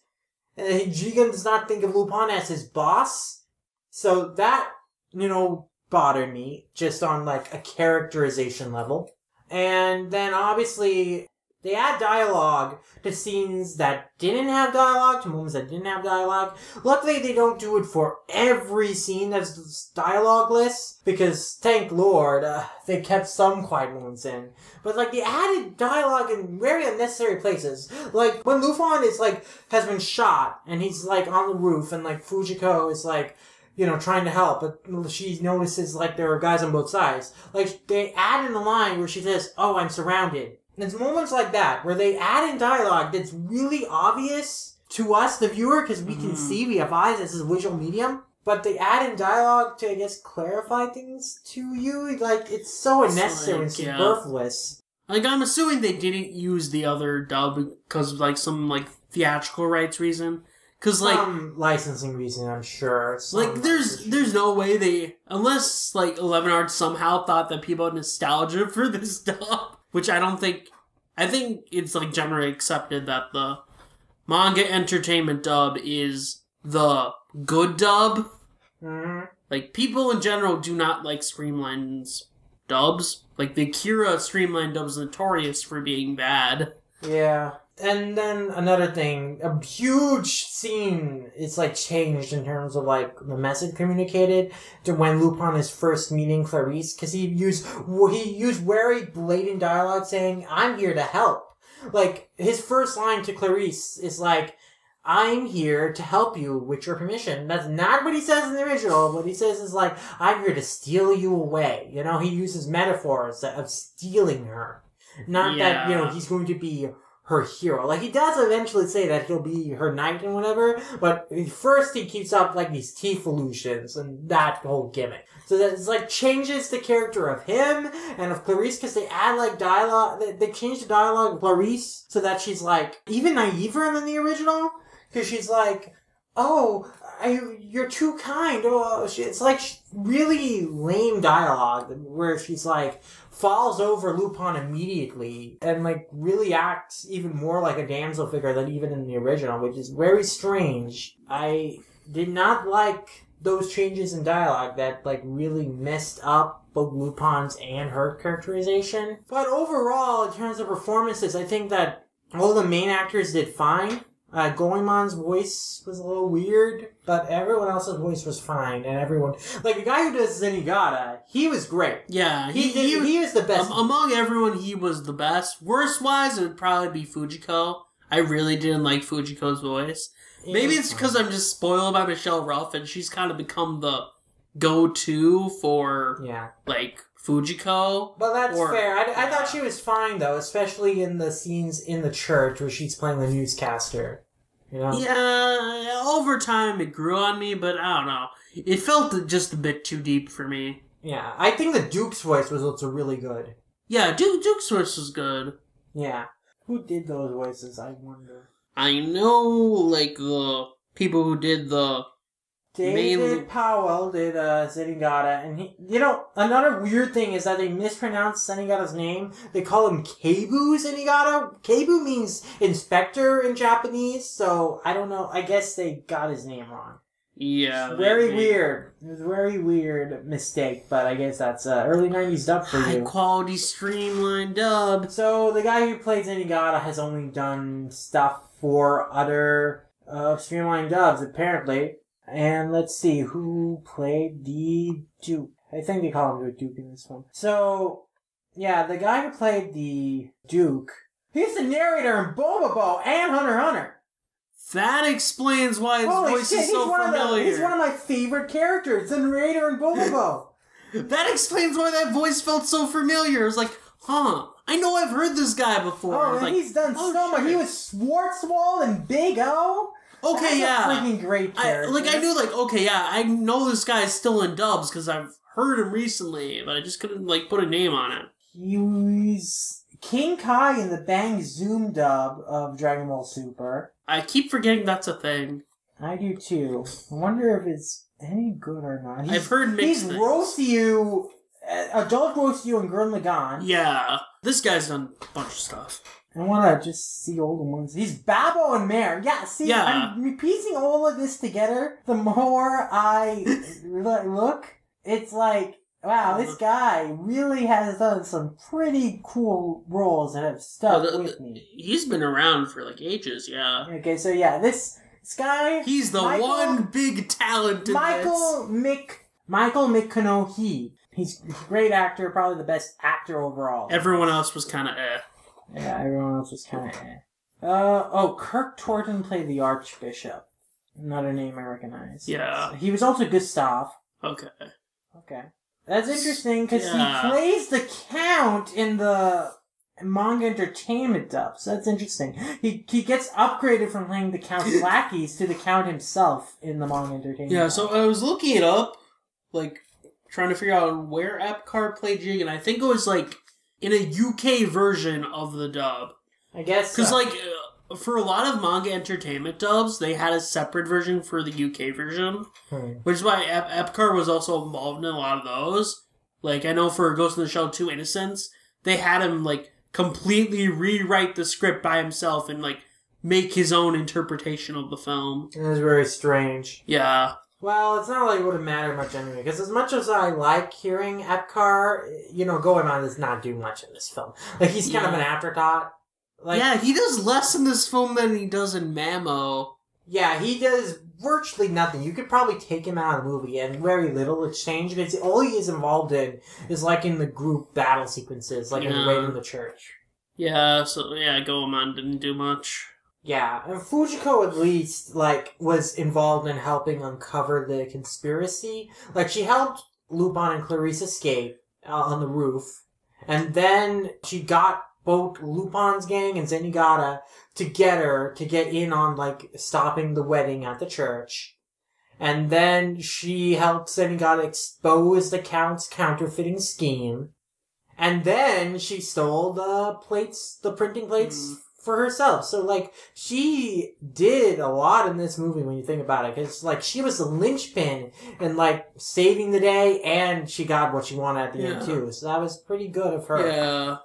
And Jigen does not think of Lupin as his boss. So that, you know, bothered me just on like a characterization level. And then obviously they add dialogue to scenes that didn't have dialogue, to moments that didn't have dialogue. Luckily, they don't do it for every scene that's dialogueless, because thank Lord, uh, they kept some quiet moments in. But like, they added dialogue in very unnecessary places. Like, when Lupin is like, has been shot, and he's like on the roof, and like Fujiko is like, you know, trying to help, but she notices like there are guys on both sides. Like, they add in the line where she says, oh, I'm surrounded. And it's moments like that where they add in dialogue that's really obvious to us, the viewer, because we can Mhm. see, we have eyes, this is a visual medium. But they add in dialogue to, I guess, clarify things to you. Like, it's so It's unnecessary and like, yeah. like, I'm assuming they didn't use the other dub because of, like, some, like, theatrical rights reason. Because, like, Some licensing reason, I'm sure. Some like there's there's no way they unless like Eleven Arts somehow thought that people had nostalgia for this dub, which I don't think. I think it's like generally accepted that the manga entertainment dub is the good dub. Mhm. Like people in general do not like Streamline's dubs. Like the Kira Streamline dub is notorious for being bad. Yeah. And then another thing, a huge scene is like changed in terms of like the message communicated to when Lupin is first meeting Clarice, because he used he used very blatant dialogue saying, "I'm here to help." Like his first line to Clarice is like, "I'm here to help you with your permission." That's not what he says in the original. What he says is like, "I'm here to steal you away." You know, he uses metaphors of stealing her. Not that you know he's going to be her hero. Like he does eventually say that he'll be her knight and whatever, but first he keeps up like these teeth illusions and that whole gimmick. So that it's like changes the character of him and of Clarice because they add like dialogue. They, they change the dialogue of Clarice so that she's like even naiver than the original because she's like, "Oh, I, you're too kind." Oh, she, it's like really lame dialogue where she's like falls over Lupin immediately and like really acts even more like a damsel figure than even in the original, which is very strange. I did not like those changes in dialogue that like really messed up both Lupin's and her characterization. But overall, in terms of performances, I think that all the main actors did fine. Uh, Goemon's voice was a little weird, but everyone else's voice was fine, and everyone like the guy who does Zenigata, he was great. Yeah, He he, he, he, was the best. Um, among everyone, he was the best. Worst wise, it would probably be Fujiko. I really didn't like Fujiko's voice. Maybe it's because I'm just spoiled by Michelle Ruff, and she's kind of become the go-to for yeah, like Fujiko. but that's Or- fair. I, I thought she was fine though, especially in the scenes in the church where she's playing the newscaster. You know, Yeah, over time it grew on me, but I don't know. It felt just a bit too deep for me. yeah. I think the Duke's voice was also really good. Yeah, Duke Duke's voice was good. Yeah, who did those voices? I wonder. I know, like the people who did the David Mainly- Povall did uh, Zenigata, and he, you know, another weird thing is that they mispronounce Zenigata's name. They call him Keibu Zenigata. Keibu means inspector in Japanese, so I don't know. I guess they got his name wrong. Yeah. very they- weird. It was a very weird mistake, but I guess that's uh, early '90s dub for High you. quality streamlined dub. So the guy who played Zenigata has only done stuff for other uh, streamlined dubs, apparently. And let's see who played the Duke. I think they call him the Duke in this one. So yeah, the guy who played the Duke, he's the narrator in Bobobo and Hunter Hunter. That explains why his Holy voice shit, is so one of the, familiar. he's one of my favorite characters, the narrator in Bobobo. That explains why that voice felt so familiar. It was like, huh, I know I've heard this guy before. Oh, and like, he's done oh, so much. He was Schwarzwald and Big O. okay, yeah. a freaking great I, like I knew, like okay, yeah, I know this guy's still in dubs because I've heard him recently, but I just couldn't like put a name on it. He's King Kai in the Bang Zoom dub of Dragon Ball Super. I keep forgetting that's a thing. I do too. I wonder if it's any good or not. He's, I've heard he's mixed things. Rossiu, uh, adult Rossiu and Gurren Lagann. Yeah, this guy's done a bunch of stuff. I want to just see older ones. He's Babbo and Mare. Yeah, see, Yeah. I'm repeating all of this together. The more I look, it's like, wow, this guy really has done some pretty cool roles that have stuck Oh, the- with the- me. He's been around for like ages. Yeah, Okay, so yeah, this this guy, he's the Michael- one big talent. Michael Mick, Michael McConnohie. He's a great actor, probably the best actor overall. Everyone else was kind of eh. Yeah, everyone else was kind of eh. Uh, oh, Kirk Thornton played the Archbishop. Not a name I recognize. Yeah. He was also Gustav. Okay. Okay. That's interesting because Yeah. he plays the Count in the manga entertainment dub. So that's interesting. He he gets upgraded from playing the Count's lackeys to the Count himself in the manga entertainment. Yeah, dub. so I was looking it up, like trying to figure out where Epcar played Jig, and I think it was like in a UK version of the dub. I guess Because so. like uh, for a lot of manga entertainment dubs, they had a separate version for the UK version, Hmm. which is why Ep- Epcar was also involved in a lot of those. Like I know for Ghost in the Shell Two Innocence, they had him like completely rewrite the script by himself and like make his own interpretation of the film. it was very strange. Yeah. Well, it's not like it would have mattered much anyway, because as much as I like hearing Epcar, you know, Goemon does not do much in this film. Like, he's kind of an afterthought. Like, yeah, he does less in this film than he does in Mamo. yeah, he does virtually nothing. You could probably take him out of the movie and very little exchange, because all he is involved in is like in the group battle sequences, like in the raid in the church. Yeah, so yeah, Goemon didn't do much. Yeah, and Fujiko at least like was involved in helping uncover the conspiracy. Like she helped Lupin and Clarice escape uh, on the roof, and then she got both Lupin's gang and Zenigata to get her to get in on like stopping the wedding at the church. And then she helped Zenigata expose the Count's counterfeiting scheme. And then she stole the plates, the printing plates Mm. For herself. So like she did a lot in this movie when you think about it, because like she was the linchpin in like saving the day, and she got what she wanted at the end too. So that was pretty good of her. Yeah.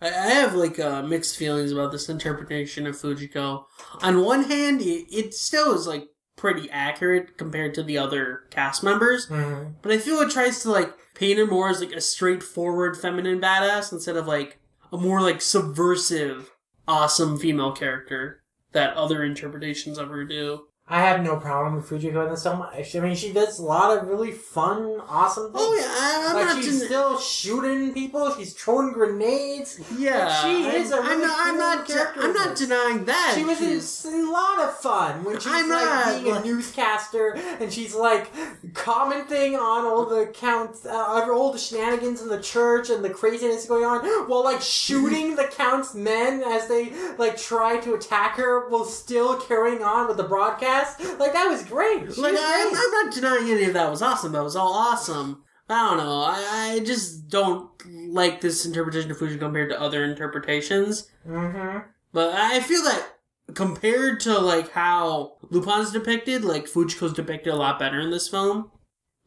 I have like uh, mixed feelings about this interpretation of Fujiko. On one hand, it, it still is like pretty accurate compared to the other cast members, Mhm. but I feel it tries to like paint her more as like a straightforward feminine badass instead of like a more like subversive, awesome female character that other interpretations of her do. I have no problem with Fujiko in this film. I mean, she does a lot of really fun, awesome things. Oh yeah, I'm like not. she's still shooting people. She's throwing grenades. yeah, she I'm- is a I'm really not. I'm not. character I'm not denying that. She was She's- a lot of fun when she's I'm like not, being a newscaster and she's like commenting on all the counts, uh, all the shenanigans in the church and the craziness going on, while like shooting the count's men as they like try to attack her, while still carrying on with the broadcast. Like that was great. She Like was I'm, great. I'm not denying any of that was awesome. That was all awesome. I don't know. I, I just don't like this interpretation of Fuji compared to other interpretations. Mm-hmm. But I feel that compared to like how Lupin's depicted, like Fujiko's depicted a lot better in this film.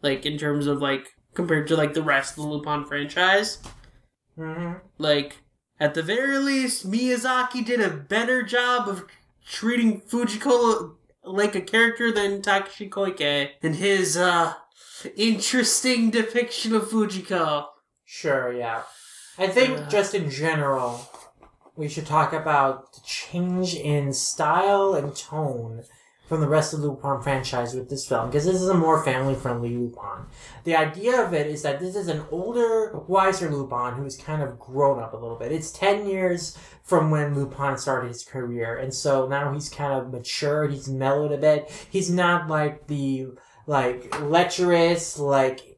Like in terms of like compared to like the rest of the Lupin franchise. Mm-hmm. Like at the very least, Miyazaki did a better job of treating Fujiko like a character than Takeshi Koike and his uh interesting depiction of Fujiko. Sure, yeah. I think Uh. just in general, we should talk about the change in style and tone from the rest of the Lupin franchise with this film, because this is a more family-friendly Lupin. The idea of it is that this is an older, wiser Lupin who's kind of grown up a little bit. It's 10 years from when Lupin started his career, and so now he's kind of matured, he's mellowed a bit. He's not like the, like, lecherous, like,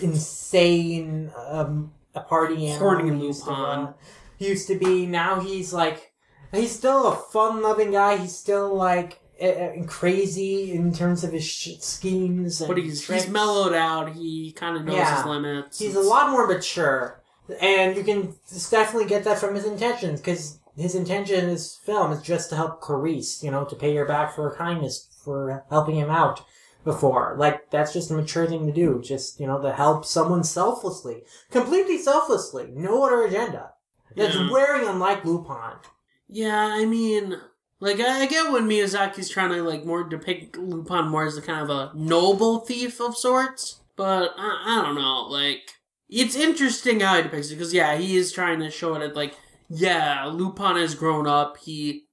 insane, um, a party animal Horny he used to, Lupin. he used to be. Now he's like, he's still a fun-loving guy. He's still like uh, crazy in terms of his sh- schemes. And But he's tricks. he's mellowed out. He kind of knows Yeah. his limits. He's a lot more mature, and you can definitely get that from his intentions because his intention in this film is just to help Clarice. You know, to pay her back for her kindness for helping him out before. Like that's just a mature thing to do. Just you know, to help someone selflessly, completely selflessly, no other agenda. That's Yeah. very unlike Lupin. Yeah, I mean, like I, I get when Miyazaki's trying to like more depict Lupin more as a kind of a noble thief of sorts, but I, I don't know. Like it's interesting how he depicts it because yeah, he is trying to show it at like yeah, Lupin has grown up. He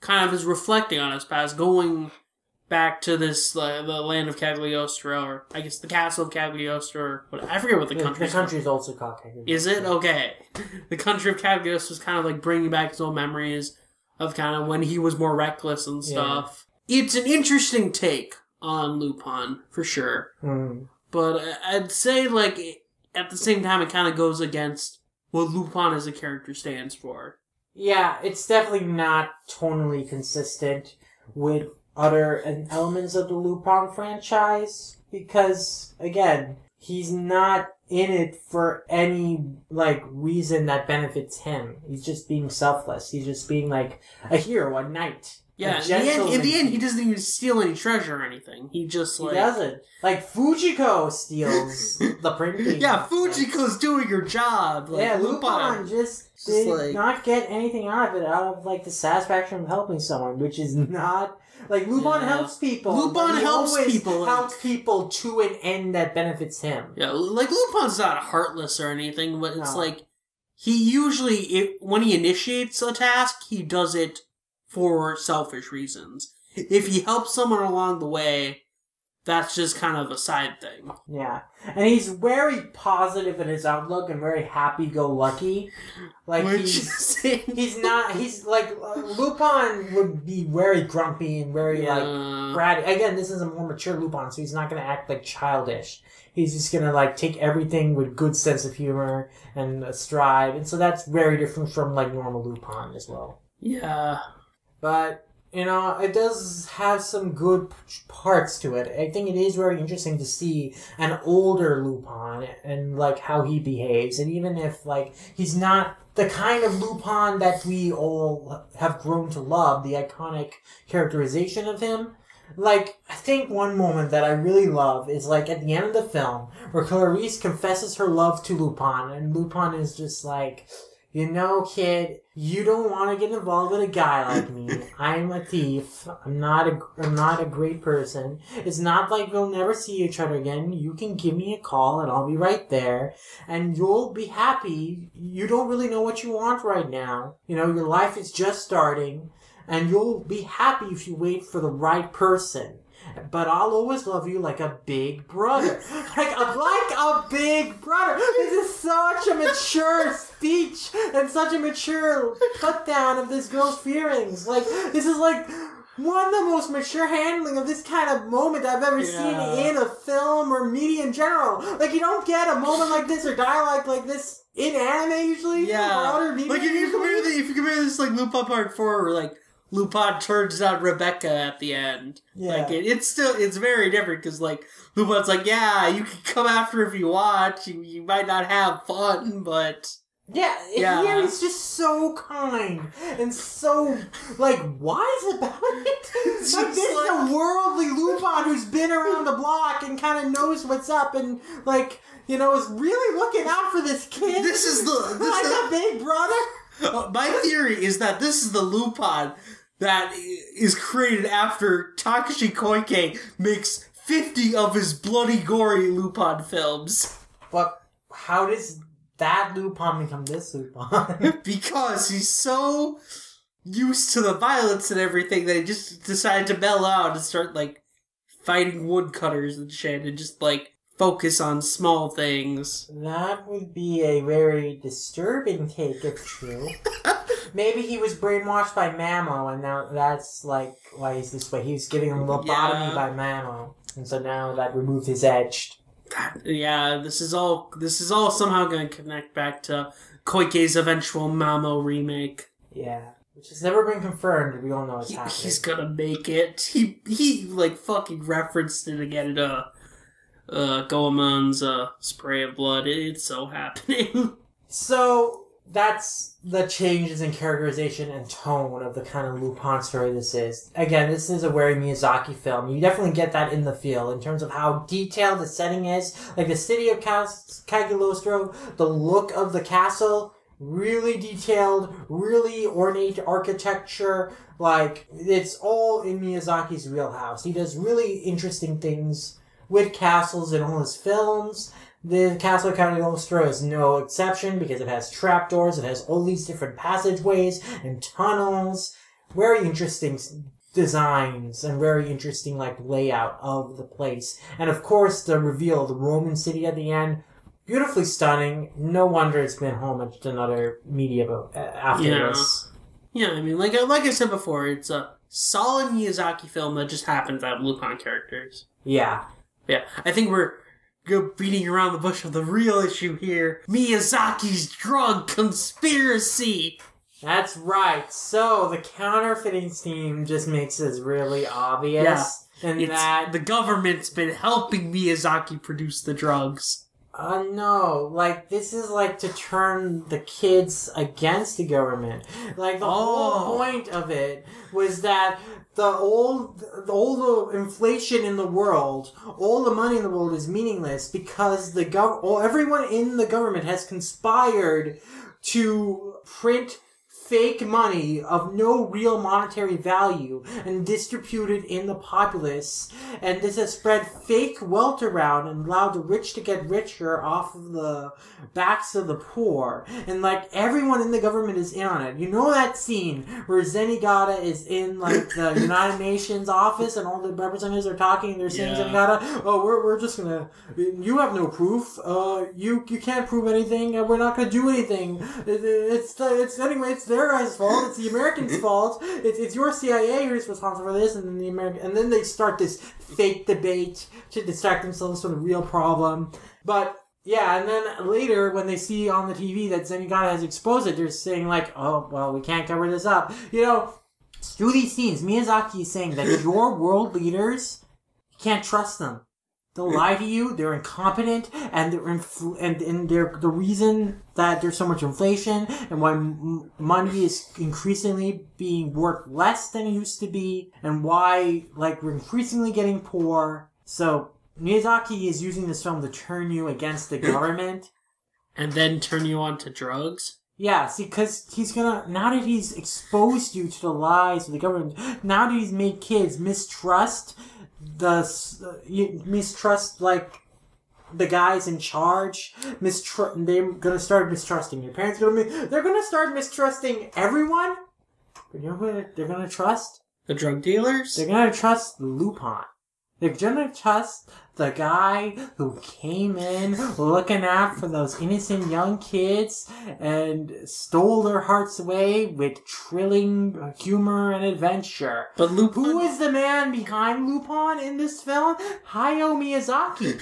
kind of is reflecting on his past, going back to this uh, the land of Cagliostro, or I guess the castle of Cagliostro. Or what, I forget what the The, country the country is also called Cagliostro. is it okay? The country of Cagliostro is kind of like bringing back his old memories of kind of when he was more reckless and stuff. It's an interesting take on Lupin for sure, Mm. but I'd say like at the same time it kind of goes against what Lupin as a character stands for. Yeah, it's definitely not tonally consistent with other elements of the Lupin franchise because, again, he's not in it for any like reason that benefits him. He's just being selfless. He's just being like a hero, a knight. Yeah, a in the, end, in the end, he doesn't even steal any treasure or anything. He just He like doesn't. Like Fujiko steals the printing. yeah, Fujiko's doing her job. Like, yeah, Lupin just Just did like- not not get anything out of it, out of like the satisfaction of helping someone, which is not like Lupin Yeah. helps people. Lupin he helps people, helps people to an end that benefits him. Yeah, like Lupin's not heartless or anything, but it's No. like he usually, it, when he initiates a task, he does it for selfish reasons. If he helps someone along the way, that's just kind of a side thing. Yeah, and he's very positive in his outlook and very happy-go-lucky. Like Which he's he's not. He's like uh, Lupin would be very grumpy and very like yeah. bratty. Again, this is a more mature Lupin, so he's not going to act like childish. He's just going to like take everything with good sense of humor and a stride, and so that's very different from like normal Lupin as well. yeah. But you know, it does have some good parts to it. I think it is very interesting to see an older Lupin and like how he behaves, and even if like he's not the kind of Lupin that we all have grown to love, the iconic characterization of him. Like, I think one moment that I really love is like at the end of the film where Clarice confesses her love to Lupin, and Lupin is just like, you know, kid, you don't want to get involved with a guy like me. I'm a thief. I'm not a, I'm not a great person. It's not like we'll never see each other again. You can give me a call and I'll be right there and you'll be happy. You don't really know what you want right now. You know, your life is just starting and you'll be happy if you wait for the right person. But I'll always love you like a big brother. Like a, like a big brother. This is such a mature speech and such a mature put down of this girl's feelings. Like, this is like one of the most mature handling of this kind of moment I've ever Yeah. seen in a film or media in general. Like, you don't get a moment like this or dialogue like this in anime usually. Yeah. Like if you usually. compare the, if you compare this like Lupin Part Four, where like Lupin turns on Rebecca at the end, Yeah. like it, it's still it's very different because like Lupin's like, yeah, you can come after if you want. You you might not have fun, but Yeah, Yeah. he's just so kind and so like wise about it. It's like this like- is a worldly Lupin who's been around the block and kind of knows what's up and like you know is really looking out for this kid. This is the- this like is- a big brother. My theory is that this is the Lupin that is created after Takeshi Koike makes 50 of his bloody, gory Lupin films. But how does that Lupin become this Lupin? because he's so used to the violence and everything that he just decided to mellow out and start like fighting woodcutters and shit and just like focus on small things. That would be a very disturbing take if true. Maybe he was brainwashed by Mamo, and now that's like why he's this way. He was giving him lobotomy Yeah. by Mamo, and so now that removed his edge. Yeah, this is all this is all somehow going to connect back to Koike's eventual Mamo remake. Yeah, which has never been confirmed. We all know it's He, happening. he's gonna make it. He he like fucking referenced it again in uh uh Goemon's uh spray of blood. It's so happening. So that's the changes in characterization and tone of the kind of Lupin story this is. Again, this is a very Miyazaki film. You definitely get that in the feel in terms of how detailed the setting is. Like the city of Cagliostro, the look of the castle, really detailed, really ornate architecture. Like, it's all in Miyazaki's wheelhouse. He does really interesting things with castles in all his films. The Castle of Cagliostro is no exception because it has trapdoors, it has all these different passageways and tunnels. Very interesting designs and very interesting like layout of the place. And of course the reveal the Roman city at the end. Beautifully stunning. No wonder it's been homaged in other media uh, after Yeah. this. yeah, I mean, like like I said before, it's a solid Miyazaki film that just happens to have Lupin characters. Yeah. Yeah, I think we're go beating around the bush of the real issue here. Miyazaki's drug conspiracy. That's right. So the counterfeiting scheme just makes this really obvious. Yeah. And that the government's been helping Miyazaki produce the drugs. Uh, no, like, this is like to turn the kids against the government. Like, the Oh. whole point of it was that the the, all the inflation in the world, all the money in the world is meaningless because the gov, all, everyone in the government has conspired to print fake money of no real monetary value and distributed in the populace. And this has spread fake wealth around and allowed the rich to get richer off of the backs of the poor. And like everyone in the government is in on it. You know that scene where Zenigata is in like the United Nations office and all the representatives are talking and they're saying Yeah. Zenigata, oh, we're, we're just gonna, you have no proof. Uh, you, you can't prove anything and we're not gonna do anything. It- It's, it's, anyway, it's their guys' fault. It's the mm-hmm. Americans' mm-hmm. fault. It's, it's your CIA who's responsible for this and then the American, and then they start this fake debate to distract themselves from the real problem. But, yeah, and then later when they see on the TV that Zenigata has exposed it, they're saying like, oh, well, we can't cover this up. You know, through these scenes, Miyazaki is saying that your world leaders, you can't trust them. They'll lie to you. They're incompetent, and they're infl- and and they're the reason that there's so much inflation and why m- money is increasingly being worth less than it used to be, and why like we're increasingly getting poor. So Miyazaki is using this film to turn you against the government. And then turn you on to drugs? Yeah, see, because he's gonna now that he's exposed you to the lies of the government, now that he's made kids mistrust the uh, mistrust like the guys in charge. Mistrust. They're gonna start mistrusting your parents. Gonna be, they're gonna start mistrusting everyone. But you know who they're gonna trust? The drug dealers? They're gonna trust Lupin. They're gonna trust the guy who came in looking out for those innocent young kids and stole their hearts away with trilling humor and adventure. But Lupin. Who is the man behind Lupin in this film? Hayao Miyazaki.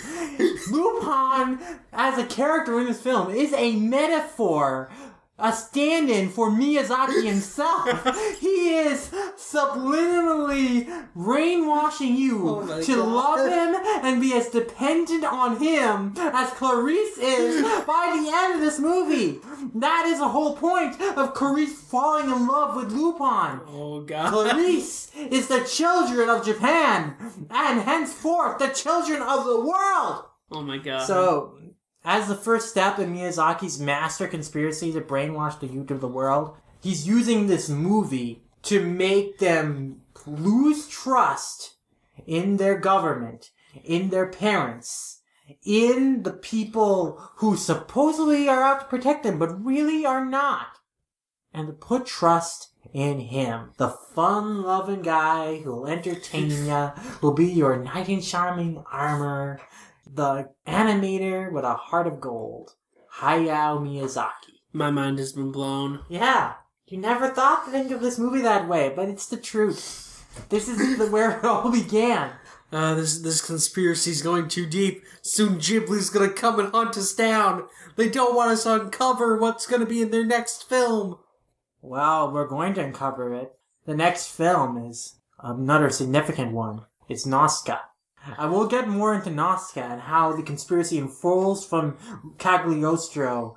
Lupin, as a character in this film, is a metaphor a stand-in for Miyazaki himself. he is subliminally brainwashing you Oh to God. love him and be as dependent on him as Clarice is by the end of this movie. That is the whole point of Clarice falling in love with Lupin. Oh god. Clarice is the children of Japan, and henceforth the children of the world. Oh my god. So, as the first step in Miyazaki's master conspiracy to brainwash the youth of the world, he's using this movie to make them lose trust in their government, in their parents, in the people who supposedly are out to protect them, but really are not. And to put trust in him, the fun-loving guy who'll entertain ya, who'll be your knight in shining armor, the animator with a heart of gold, Hayao Miyazaki. my mind has been blown. Yeah, you never thought to think of this movie that way, but it's the truth. This is the, where it all began. Uh, this this conspiracy's going too deep. Soon Ghibli's gonna come and hunt us down. They don't want us to uncover what's gonna be in their next film. Well, we're going to uncover it. The next film is another significant one. It's Nausicaä. I will get more into Nausicaä and how the conspiracy unfolds from Cagliostro,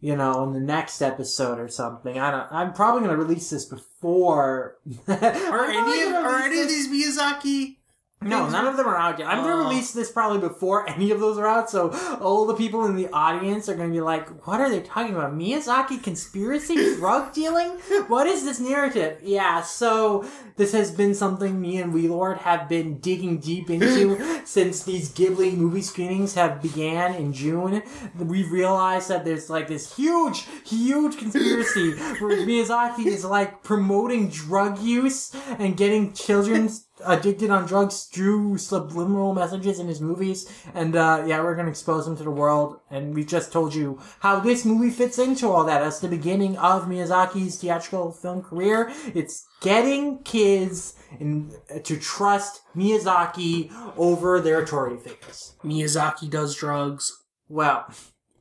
you know, in the next episode or something. I don't. I'm probably going to release this before. Are any of are any of these Miyazaki? No, none of them are out yet. I'm going Oh. to release this probably before any of those are out, so all the people in the audience are going to be like, what are they talking about? Miyazaki conspiracy? Drug dealing? What is this narrative? Yeah, so this has been something me and Weelord have been digging deep into since these Ghibli movie screenings have began in June. We've realized that there's like this huge, huge conspiracy where Miyazaki is like promoting drug use and getting children addicted on drugs drew subliminal messages in his movies. And uh, yeah, we're gonna expose him to the world. And we just told you how this movie fits into all that. That's the beginning of Miyazaki's theatrical film career. It's getting kids in, to trust Miyazaki over their authority figures. Miyazaki does drugs. Well,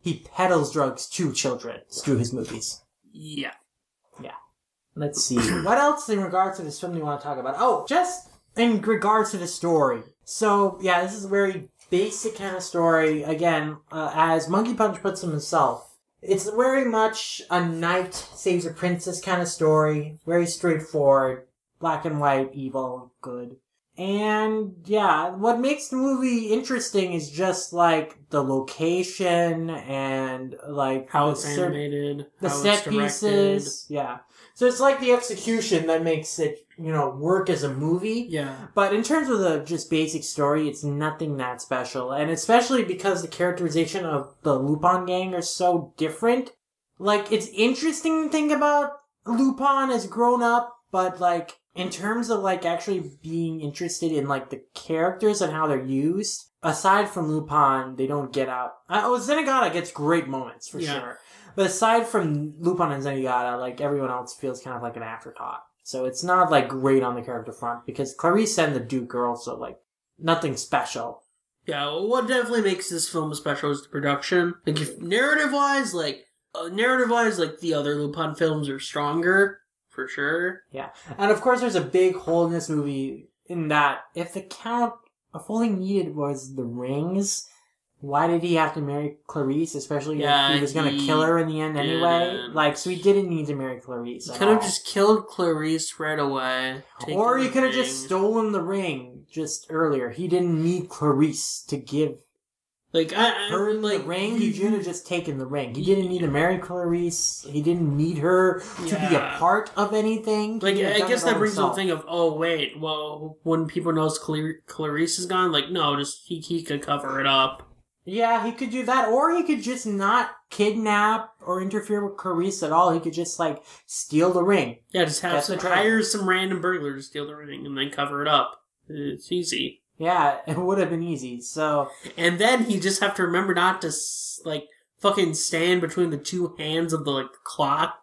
he peddles drugs to children through his movies. Yeah. Yeah. Let's see. what else in regards to this film do you want to talk about? Oh, just in regards to the story. So, yeah, this is a very basic kind of story. Again, uh, as Monkey Punch puts him himself, it's very much a knight saves a princess kind of story. Very straightforward. Black and white, evil, good. And yeah, what makes the movie interesting is just like the location and like How it's animated. the set pieces. Yeah. So it's like the execution that makes it, you know, work as a movie. Yeah. But in terms of the just basic story, it's nothing that special. And especially because the characterization of the Lupin gang are so different. Like, it's interesting to think about Lupin as grown up, but like, in terms of like actually being interested in like the characters and how they're used, aside from Lupin, they don't get out. Uh, oh, Zenigata gets great moments for Yeah. sure. But aside from Lupin and Zenigata, like everyone else feels kind of like an afterthought. So it's not like great on the character front because Clarice and the Duke are also like nothing special. Yeah, what definitely makes this film special is the production. Like, if narrative wise, like uh, narrative wise, like the other Lupin films are stronger for sure. Yeah, and of course, there's a big hole in this movie in that if the Count, if all he needed was the rings, why did he have to marry Clarice? Especially Yeah, if he was going to kill her in the end anyway. didn't. Like, so he didn't need to marry Clarice. at Could have just killed Clarice right away. or he could have just stolen the ring just earlier. He didn't need Clarice to give like I, I her like the ring. He should have just taken the ring. He didn't need to marry Clarice. He didn't need her to be a part of anything. He Like I guess that brings himself. the thing of oh wait well when people knows Clar- Clarice is gone like no just he he could cover it up Yeah, he could do that, or he could just not kidnap or interfere with Clarice at all. He could just like steal the ring. yeah just have That's some hire some random burglar to steal the ring and then cover it up it's easy Yeah, it would have been easy. So and then he just have to remember not to like fucking stand between the two hands of the like clock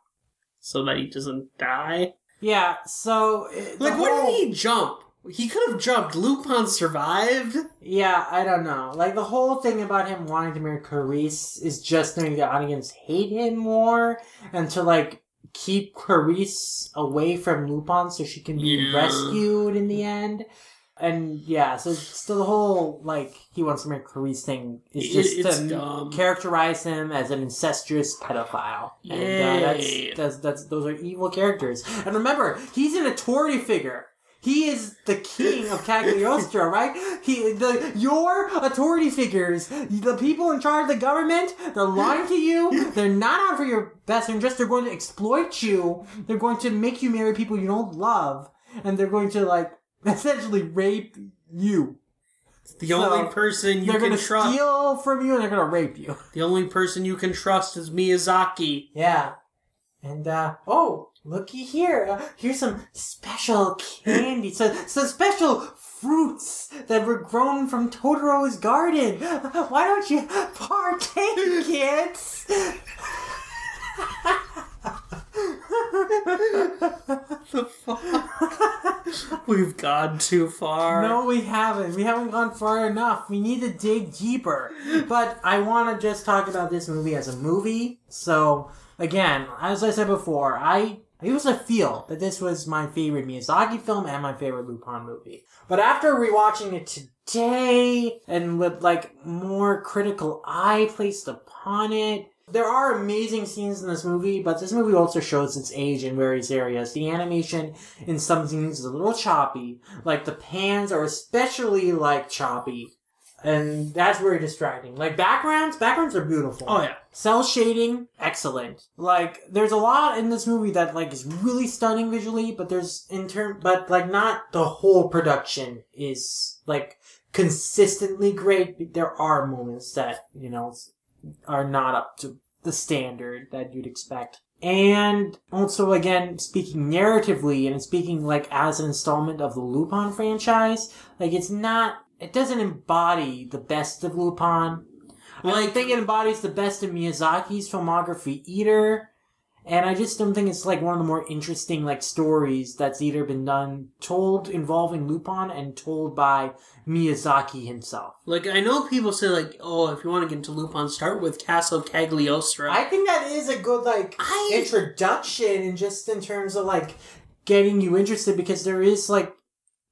so that he doesn't die yeah, so like why whole- did he jump He could have jumped. Lupin survived. Yeah, I don't know. Like the whole thing about him wanting to marry Clarice is just to make the audience hate him more and to like keep Clarice away from Lupin so she can be Yeah. rescued in the end. And yeah, so still the whole like he wants to marry Clarice thing is just it's to dumb. characterize him as an incestuous pedophile. And uh, that's, that's that's those are evil characters. And remember, he's an authority figure. He is the king of Cagliostro, right? He, the your authority figures, the people in charge of the government, they're lying to you. They're not out for your best interest. They're going to exploit you. They're going to make you marry people you don't love, and they're going to like essentially rape you. The So, only person you they're can going to trust. steal from you, and they're going to rape you. The only person you can trust is Miyazaki. Yeah. And, uh, oh, looky here. Uh, here's some special candy. So, some special fruits that were grown from Totoro's garden. Why don't you partake, kids? The fuck? We've gone too far. No, we haven't. We haven't gone far enough. We need to dig deeper. But I want to just talk about this movie as a movie. So, again, as I said before, I it was a feel that this was my favorite Miyazaki film and my favorite Lupin movie. But after rewatching it today and with like more critical eye placed upon it, there are amazing scenes in this movie, but this movie also shows its age in various areas. The animation in some scenes is a little choppy, like the pans are especially like choppy, and that's very distracting. Like backgrounds, backgrounds are beautiful. Oh yeah. Cell shading, excellent. Like there's a lot in this movie that like is really stunning visually, but there's in term, but like not the whole production is like consistently great. There are moments that you know are not up to the standard that you'd expect. And also, again, speaking narratively and speaking like as an installment of the Lupin franchise, like it's not, it doesn't embody the best of Lupin. Like, I don't think it embodies the best of Miyazaki's filmography either. And I just don't think it's like one of the more interesting like stories that's either been done, told involving Lupin and told by Miyazaki himself. Like I know people say like, oh, if you want to get into Lupin, start with Castle Cagliostro. I think that is a good like I- introduction and just in terms of like getting you interested because there is like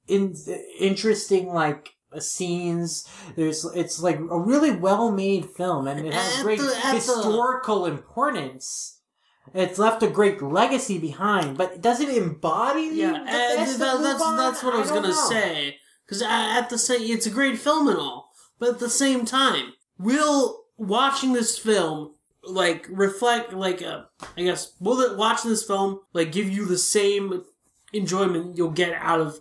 in interesting like scenes there's it's like a really well made film and it has At great historical importance it's left a great legacy behind but does it embody yeah, the best that- that's that's what I was don't gonna know. say. Because at the same, it's a great film and all, but at the same time, will watching this film like reflect like uh, I guess will it watching this film like give you the same enjoyment you'll get out of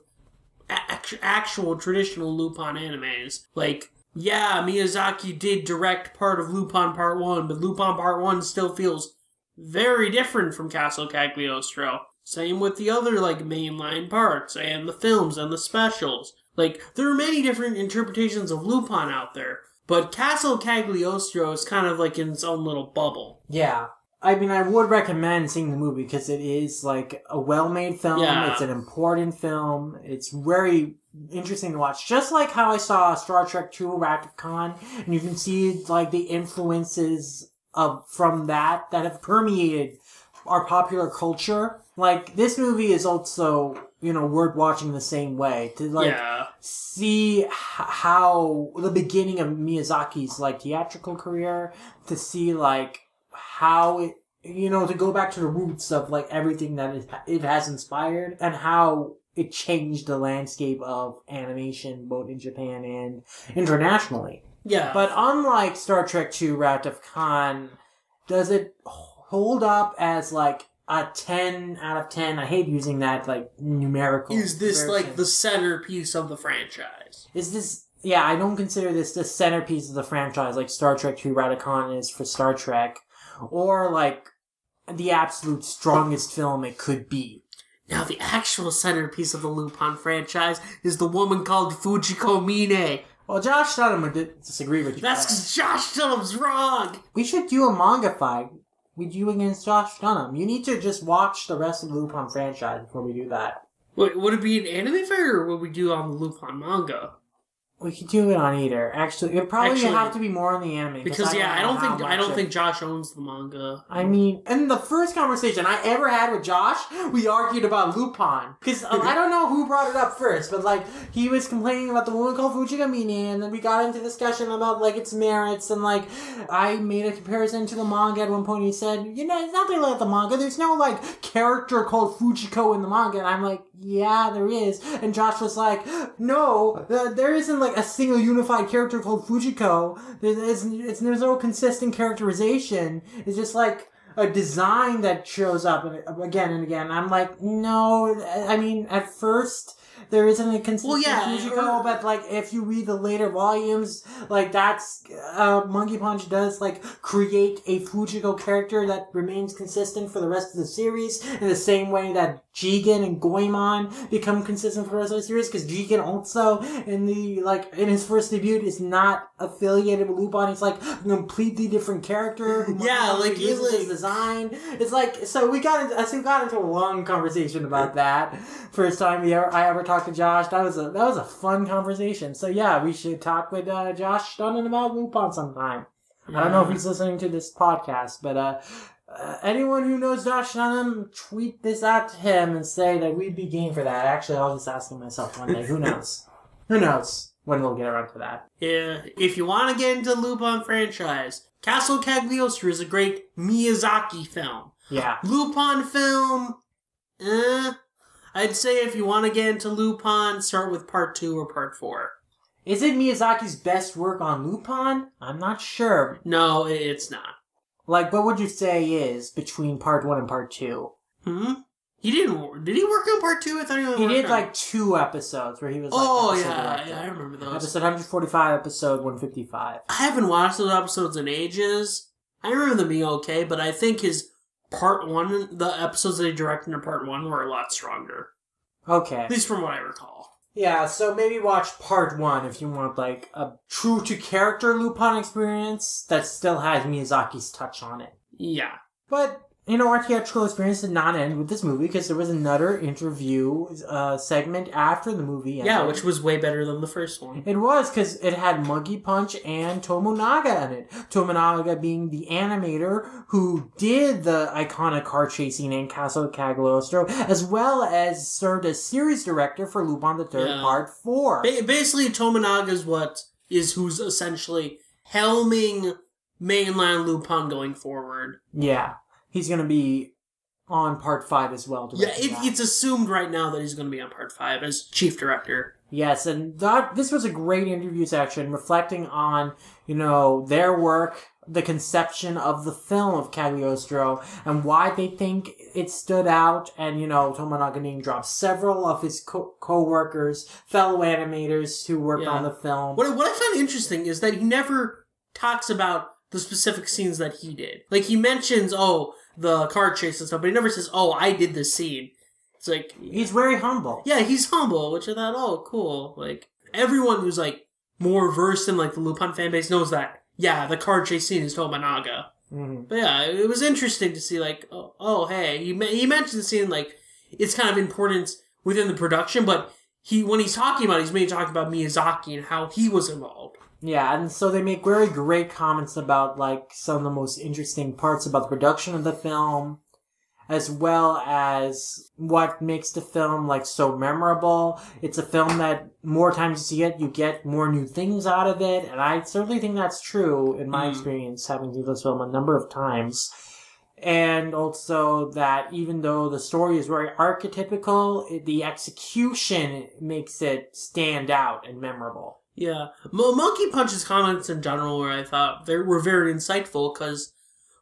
actual traditional Lupin animes? Like, yeah, Miyazaki did direct part of Lupin Part One, but Lupin Part One still feels very different from Castle Cagliostro. Same with the other like mainline parts and the films and the specials. Like there are many different interpretations of Lupin out there, but Castle Cagliostro is kind of like in its own little bubble. Yeah. I mean, I would recommend seeing the movie because it is like a well-made film. Yeah. It's an important film. It's very interesting to watch. Just like how I saw Star Trek II: Wrath of Khan, and you can see like the influences of from that that have permeated our popular culture. Like this movie is also you know worth watching the same way to like yeah, see h- how the beginning of Miyazaki's like theatrical career to see like how it you know to go back to the roots of like everything that it, it has inspired and how it changed the landscape of animation both in Japan and internationally. yeah. But unlike Star Trek II Wrath of Khan, does it hold up as like a 10 out of 10? I hate using that like numerical. is this version. like the centerpiece of the franchise? Is this? Yeah, I don't consider this the centerpiece of the franchise like Star Trek II Wrath of Khan is for Star Trek, or like the absolute strongest film it could be. Now the actual centerpiece of the Lupin franchise is the woman called Fujiko Mine. Well, Josh Dunham would disagree with you. That's because Josh Dunham's wrong. we should do a manga fight with you against Josh Dunham. You need to just watch the rest of the Lupin franchise before we do that. Wait, would it be an anime fight or would we do on the Lupin manga? We could do it on either. Actually, it probably Actually- have to be more on the anime Because yeah, I don't think I don't of- think Josh owns the manga. I mean, in the first conversation I ever had with Josh, we argued about Lupin. Because uh, I don't know who brought it up first, but like, he was complaining about the woman called Fujiko Mine, and then we got into discussion about like its merits, and like, I made a comparison to the manga at one point. He said, You know, it's nothing like the manga. There's no like character called Fujiko in the manga. And I'm like, Yeah, there is. And Josh was like, No, th- there isn't like a single unified character called Fujiko. There's, it's, it's, there's no consistent characterization. It's just like a design that shows up again and again. I'm like, no. I mean, at first there isn't a consistent Well, yeah, Fujiko, but like if you read the later volumes, like that's uh, Monkey Punch does like create a Fujiko character that remains consistent for the rest of the series in the same way that Jigen and Goemon become consistent for the rest of the series because Jigen also in the like in his first debut is not affiliated with Lupin. He's like a completely different character. Yeah, like, it, uses his design. It's like so we got into, so we got into a long conversation about that. First time we ever, I ever talked to Josh. That was a that was a fun conversation. So yeah, we should talk with uh, Josh Dunn about Lupin sometime. I don't know if he's listening to this podcast, but uh, uh, anyone who knows Josh Dunham, tweet this out to him and say that we'd be game for that. Actually, I'll just ask him myself one day. Who knows? who knows when we'll get around to that? Yeah, if you want to get into Lupin franchise, Castle Cagliostro is a great Miyazaki film. Yeah. Lupin film, eh. I'd say if you want to get into Lupin, start with part two or part four. Is it Miyazaki's best work on Lupin? I'm not sure. No, it's not. Like, what would you say is between part one and part two? Hmm. He didn't. Did he work on part two? I thought he only He did on- like two episodes where he was. Like, Oh yeah, director. yeah, I remember those. Episode 145, episode 155. I haven't watched those episodes in ages. I remember them being okay, but I think his part one, the episodes that he directed in part one, were a lot stronger. Okay. At least from what I recall. Yeah, so maybe watch part one if you want like a true to character Lupin experience that still has Miyazaki's touch on it. Yeah. But you know, our theatrical experience did not end with this movie because there was another interview uh, segment after the movie. Ended. Yeah, which was way better than the first one. It was because it had Monkey Punch and Tomonaga in it. Tomonaga being the animator who did the iconic car chasing in Castle Cagliostro, as well as served as series director for Lupin the Third Yeah. Part Four. Ba- basically, Tomonaga is what is who's essentially helming mainland Lupin going forward. Yeah, he's gonna be on Part Five as well. Yeah, it, it's assumed right now that he's going to be on part five as chief director. Yes, and that this was a great interview section reflecting on, you know, their work, the conception of the film of Cagliostro, and why they think it stood out. And, you know, Tomonaga name dropped several of his co- co-workers, fellow animators who worked Yeah. on the film. What what I find interesting is that he never talks about the specific scenes that he did. Like he mentions, oh, the car chase and stuff, but he never says, oh, I did this scene. It's like, He's very humble. yeah, he's humble, which I thought, oh, cool. Like everyone who's like more versed in like the Lupin fan base knows that. Yeah, the car chase scene is Tomonaga. hmm But yeah, it was interesting to see like, oh, oh hey, he he mentioned the scene like it's kind of important within the production, but he when he's talking about, it, he's mainly talking about Miyazaki and how he was involved. Yeah, and so they make very great comments about like some of the most interesting parts about the production of the film, as well as what makes the film like so memorable. It's a film that more times you see it, you get more new things out of it, and I certainly think that's true in my Mm. experience having seen this film a number of times. And also that even though the story is very archetypical, it, the execution makes it stand out and memorable. Yeah, Mo- Monkey Punch's comments in general were I thought they were very insightful because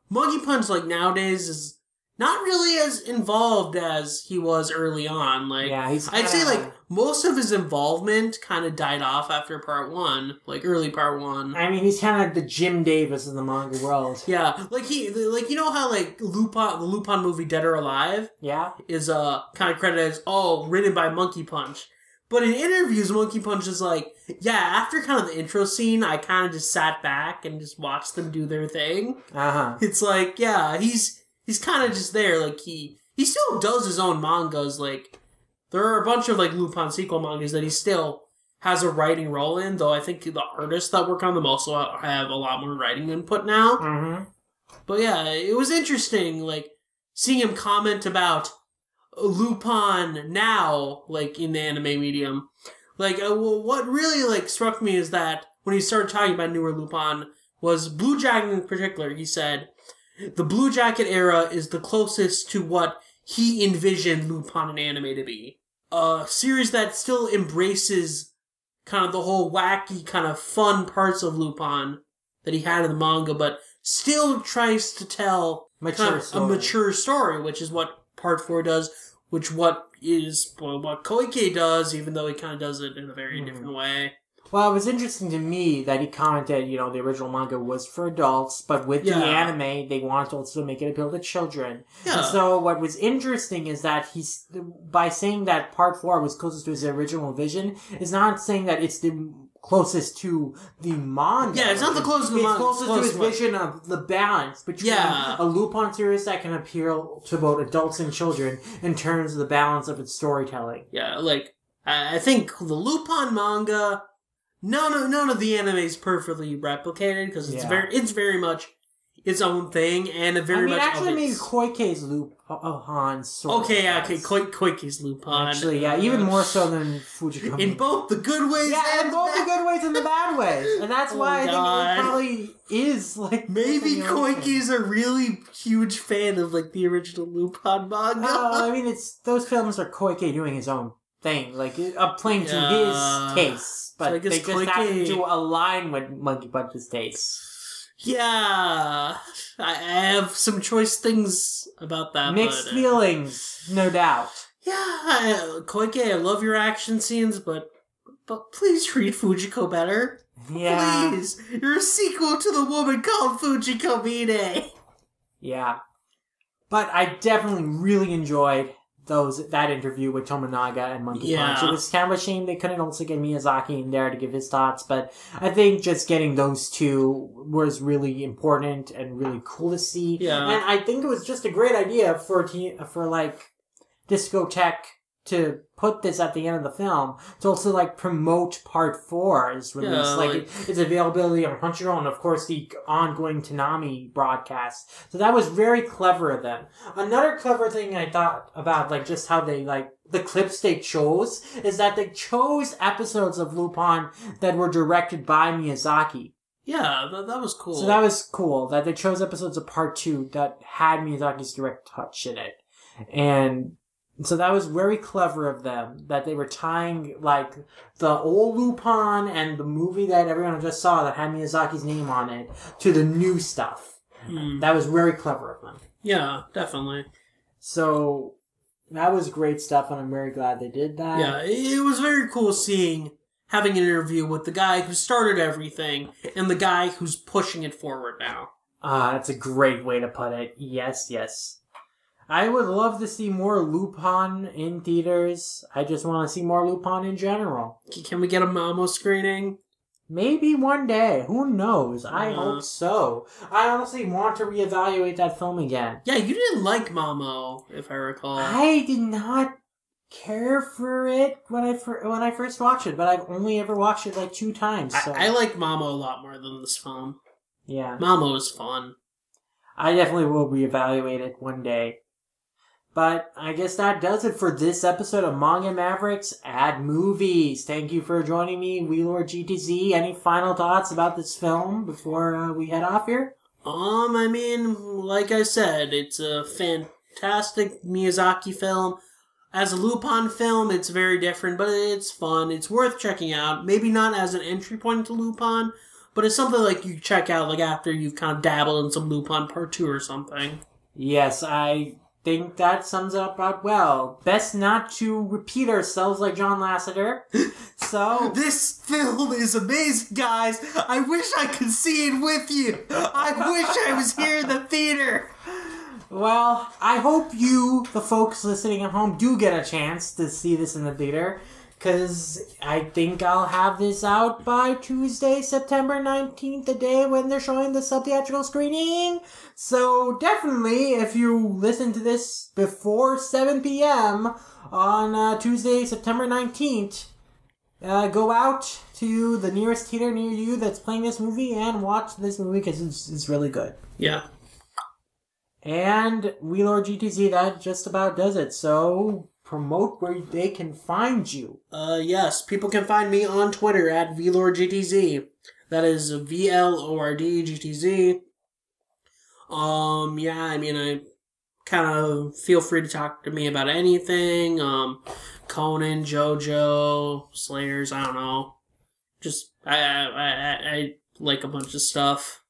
Monkey Punch like nowadays is not really as involved as he was early on. Like yeah, he's I'd say like most of his involvement kind of died off after part one, like early part one. I mean, he's kind of like the Jim Davis of the manga world. Yeah, like he, like you know how like Lupin, the Lupin movie Dead or Alive Yeah? is uh kind of credited as oh written by Monkey Punch, but in interviews Monkey Punch is like yeah after kind of the intro scene I kind of just sat back and just watched them do their thing. Uh huh. It's like yeah he's he's kind of just there like he he still does his own mangas like there are a bunch of like Lupin sequel mangas that he still has a writing role in. Though I think the artists that work on them also have a lot more writing input now. Mm-hmm. But yeah, it was interesting, like seeing him comment about Lupin now, like in the anime medium. Like, uh, what really like struck me is that when he started talking about newer Lupin was Blue Jacket in particular. He said the Blue Jacket era is the closest to what he envisioned Lupin in anime to be. A series that still embraces kind of the whole wacky, kind of fun parts of Lupin that he had in the manga, but still tries to tell Mature kind of a mature story, which is what Part Four does, which what is well, what Koike does, even though he kind of does it in a very Mhm. different way. Well, it was interesting to me that he commented, you know, the original manga was for adults, but with the anime, they wanted to also make it appeal to children. Yeah, And so what was interesting is that he's by saying that part four was closest to his original vision is not saying that it's the closest to the manga. Yeah, it's not the closest to the It's manga, it's closest to his vision of the balance between Yeah. a Lupin series that can appeal to both adults and children in terms of the balance of its storytelling. yeah. Like I I think the Lupin manga, none of none of the anime is perfectly replicated because it's Yeah. very it's very much its own thing and a very I mean, much. actually, maybe Koike's Lupin sort okay, yeah, okay. Koi- Koike's Lupin. Actually, yeah, even uh, more so than Fujiko Mine. in both the good ways. Yeah, in and both the good ways and the bad ways, and that's Oh, why I think God. it probably is like Maybe Koike's a really huge fan of like the original Lupin manga. No, I mean it's those films are Koike doing his own thing, like uh, playing Yeah. to his tastes, but So they just happen to align with Monkey Punch's tastes. yeah, I I have some choice things about that. Mixed but, uh, feelings, no doubt. Yeah, I- Koike, I love your action scenes, but but please treat Fujiko better. Yeah, Please, you're a sequel to the woman called Fujiko Mine. yeah. But I definitely really enjoyed those that interview with Tomonaga and Monkey Yeah. Punch. It was kind of a shame they couldn't also get Miyazaki in there to give his thoughts, but I think just getting those two was really important and really cool to see. Yeah. And I think it was just a great idea for a te- for like Discotek to put this at the end of the film to also like promote part four's release. Yeah, like, like- it- its availability on Crunchyroll and of course the ongoing Toonami broadcast. So that was very clever of them. Another clever thing I thought about like just how they like the clips they chose is that they chose episodes of Lupin that were directed by Miyazaki. Yeah, that, that was cool. So that was cool that they chose episodes of part two that had Miyazaki's direct touch in it. And so that was very clever of them that they were tying like the old Lupin and the movie that everyone just saw that had Miyazaki's name on it to the new stuff. Hmm. That was very clever of them. Yeah, definitely. So that was great stuff, and I'm very glad they did that. Yeah, it it was very cool seeing having an interview with the guy who started everything and the guy who's pushing it forward now. Ah, that's a great way to put it. Yes, yes. I would love to see more Lupin in theaters. I just want to see more Lupin in general. Can we get a Mamo screening? Maybe one day. Who knows? I Uh. hope so. I honestly want to reevaluate that film again. Yeah, you didn't like Mamo, if I recall. I did not care for it when I fir- when I first watched it, but I've only ever watched it like two times. So I, I like Mamo a lot more than this film. yeah, Mamo is fun. I definitely will reevaluate it one day. But I guess that does it for this episode of Manga Mavericks at Movies. Thank you for joining me, VLord GTZ. Any final thoughts about this film before uh, we head off here? Um, I mean, like I said, it's a fantastic Miyazaki film. As a Lupin film, it's very different, but it's fun. It's worth checking out. Maybe not as an entry point to Lupin, but it's something like you check out like after you've kind of dabbled in some Lupin Part Two or something. Yes, I think that sums it up about well. Best not to repeat ourselves like John Lasseter. So, This film is amazing, guys. I wish I could see it with you. I wish I was here in the theater. well, I hope you, the folks listening at home, do get a chance to see this in the theater. because I think I'll have this out by Tuesday, September 19th, the day when they're showing the sub-theatrical screening. So definitely, if you listen to this before 7 p.m. on uh, Tuesday, September 19th, uh, go out to the nearest theater near you that's playing this movie and watch this movie because it's, it's really good. Yeah. And VLord GTZ, that just about does it. So promote where they can find you. Uh, yes, people can find me on Twitter at VLordGTZ. That is V L O R D G T Z. Um, yeah, I mean, I kind of feel free to talk to me about anything. Um, Conan, JoJo, Slayers, I don't know. Just, I, I, I, I like a bunch of stuff.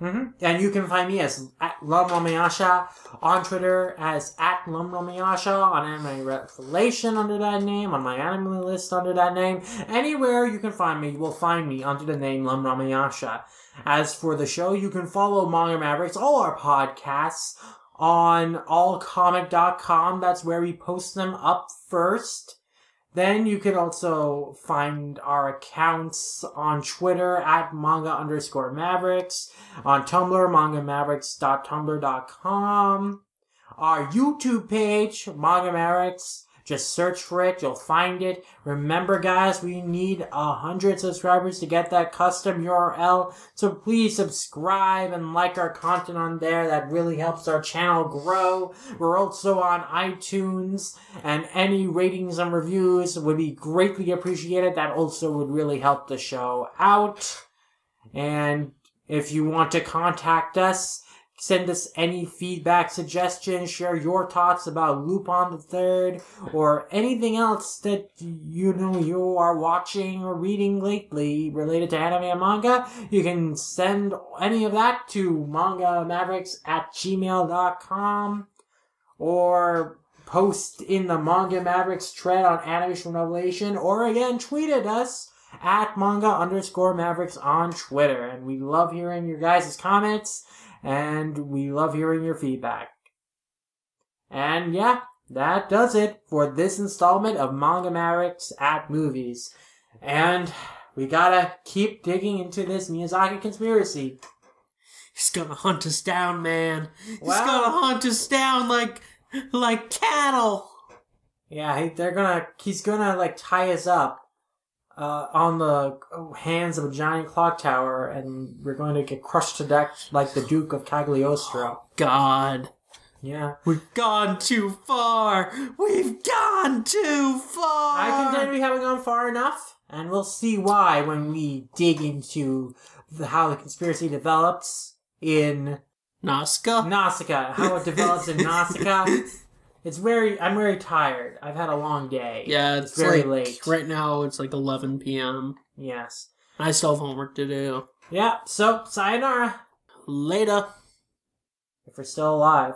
Mm-hmm. And you can find me as at on Twitter as at Lumranmayasha on Anime Revelation under that name, on MyAnimeList under that name. Anywhere you can find me, you will find me under the name Lumranmayasha. As for the show, you can follow Manga Mavericks, all our podcasts, on allcomic.com. That's where we post them up first. Then you can also find our accounts on Twitter at manga underscore mavericks, on Tumblr, mangamavericks.tumblr.com, our YouTube page, Manga Mavericks. Just search for it, you'll find it. Remember, guys, we need a hundred subscribers to get that custom URL. So please subscribe and like our content on there. That really helps our channel grow. We're also on iTunes, and any ratings and reviews would be greatly appreciated. That also would really help the show out. And if you want to contact us, send us any feedback, suggestions, share your thoughts about Lupin the Third, or anything else that you know you are watching or reading lately related to anime and manga, you can send any of that to manga mavericks at gmail.com or post in the Manga Mavericks thread on Animation Revelation, or again, tweet at us at manga underscore mavericks on Twitter. And we love hearing your guys' comments and we love hearing your feedback. And yeah, that does it for this installment of Manga Mavericks at Movies. And we gotta keep digging into this Miyazaki conspiracy. He's gonna hunt us down, man. He's Wow. gonna hunt us down like, like cattle. Yeah, they're gonna, he's gonna like tie us up, uh, on the hands of a giant clock tower and we're going to get crushed to death like the Duke of Cagliostro. God. Yeah. We've gone too far. We've gone too far. I contend we haven't gone far enough, and we'll see why when we dig into the, how the conspiracy develops in Nazca. Nausicaa. How it develops in Nausicaa. It's very. I'm very tired. I've had a long day. Yeah, it's, very like late. right now. It's like 11 p.m. Yes. I still have homework to do. Yeah. So sayonara Later. if we're still alive.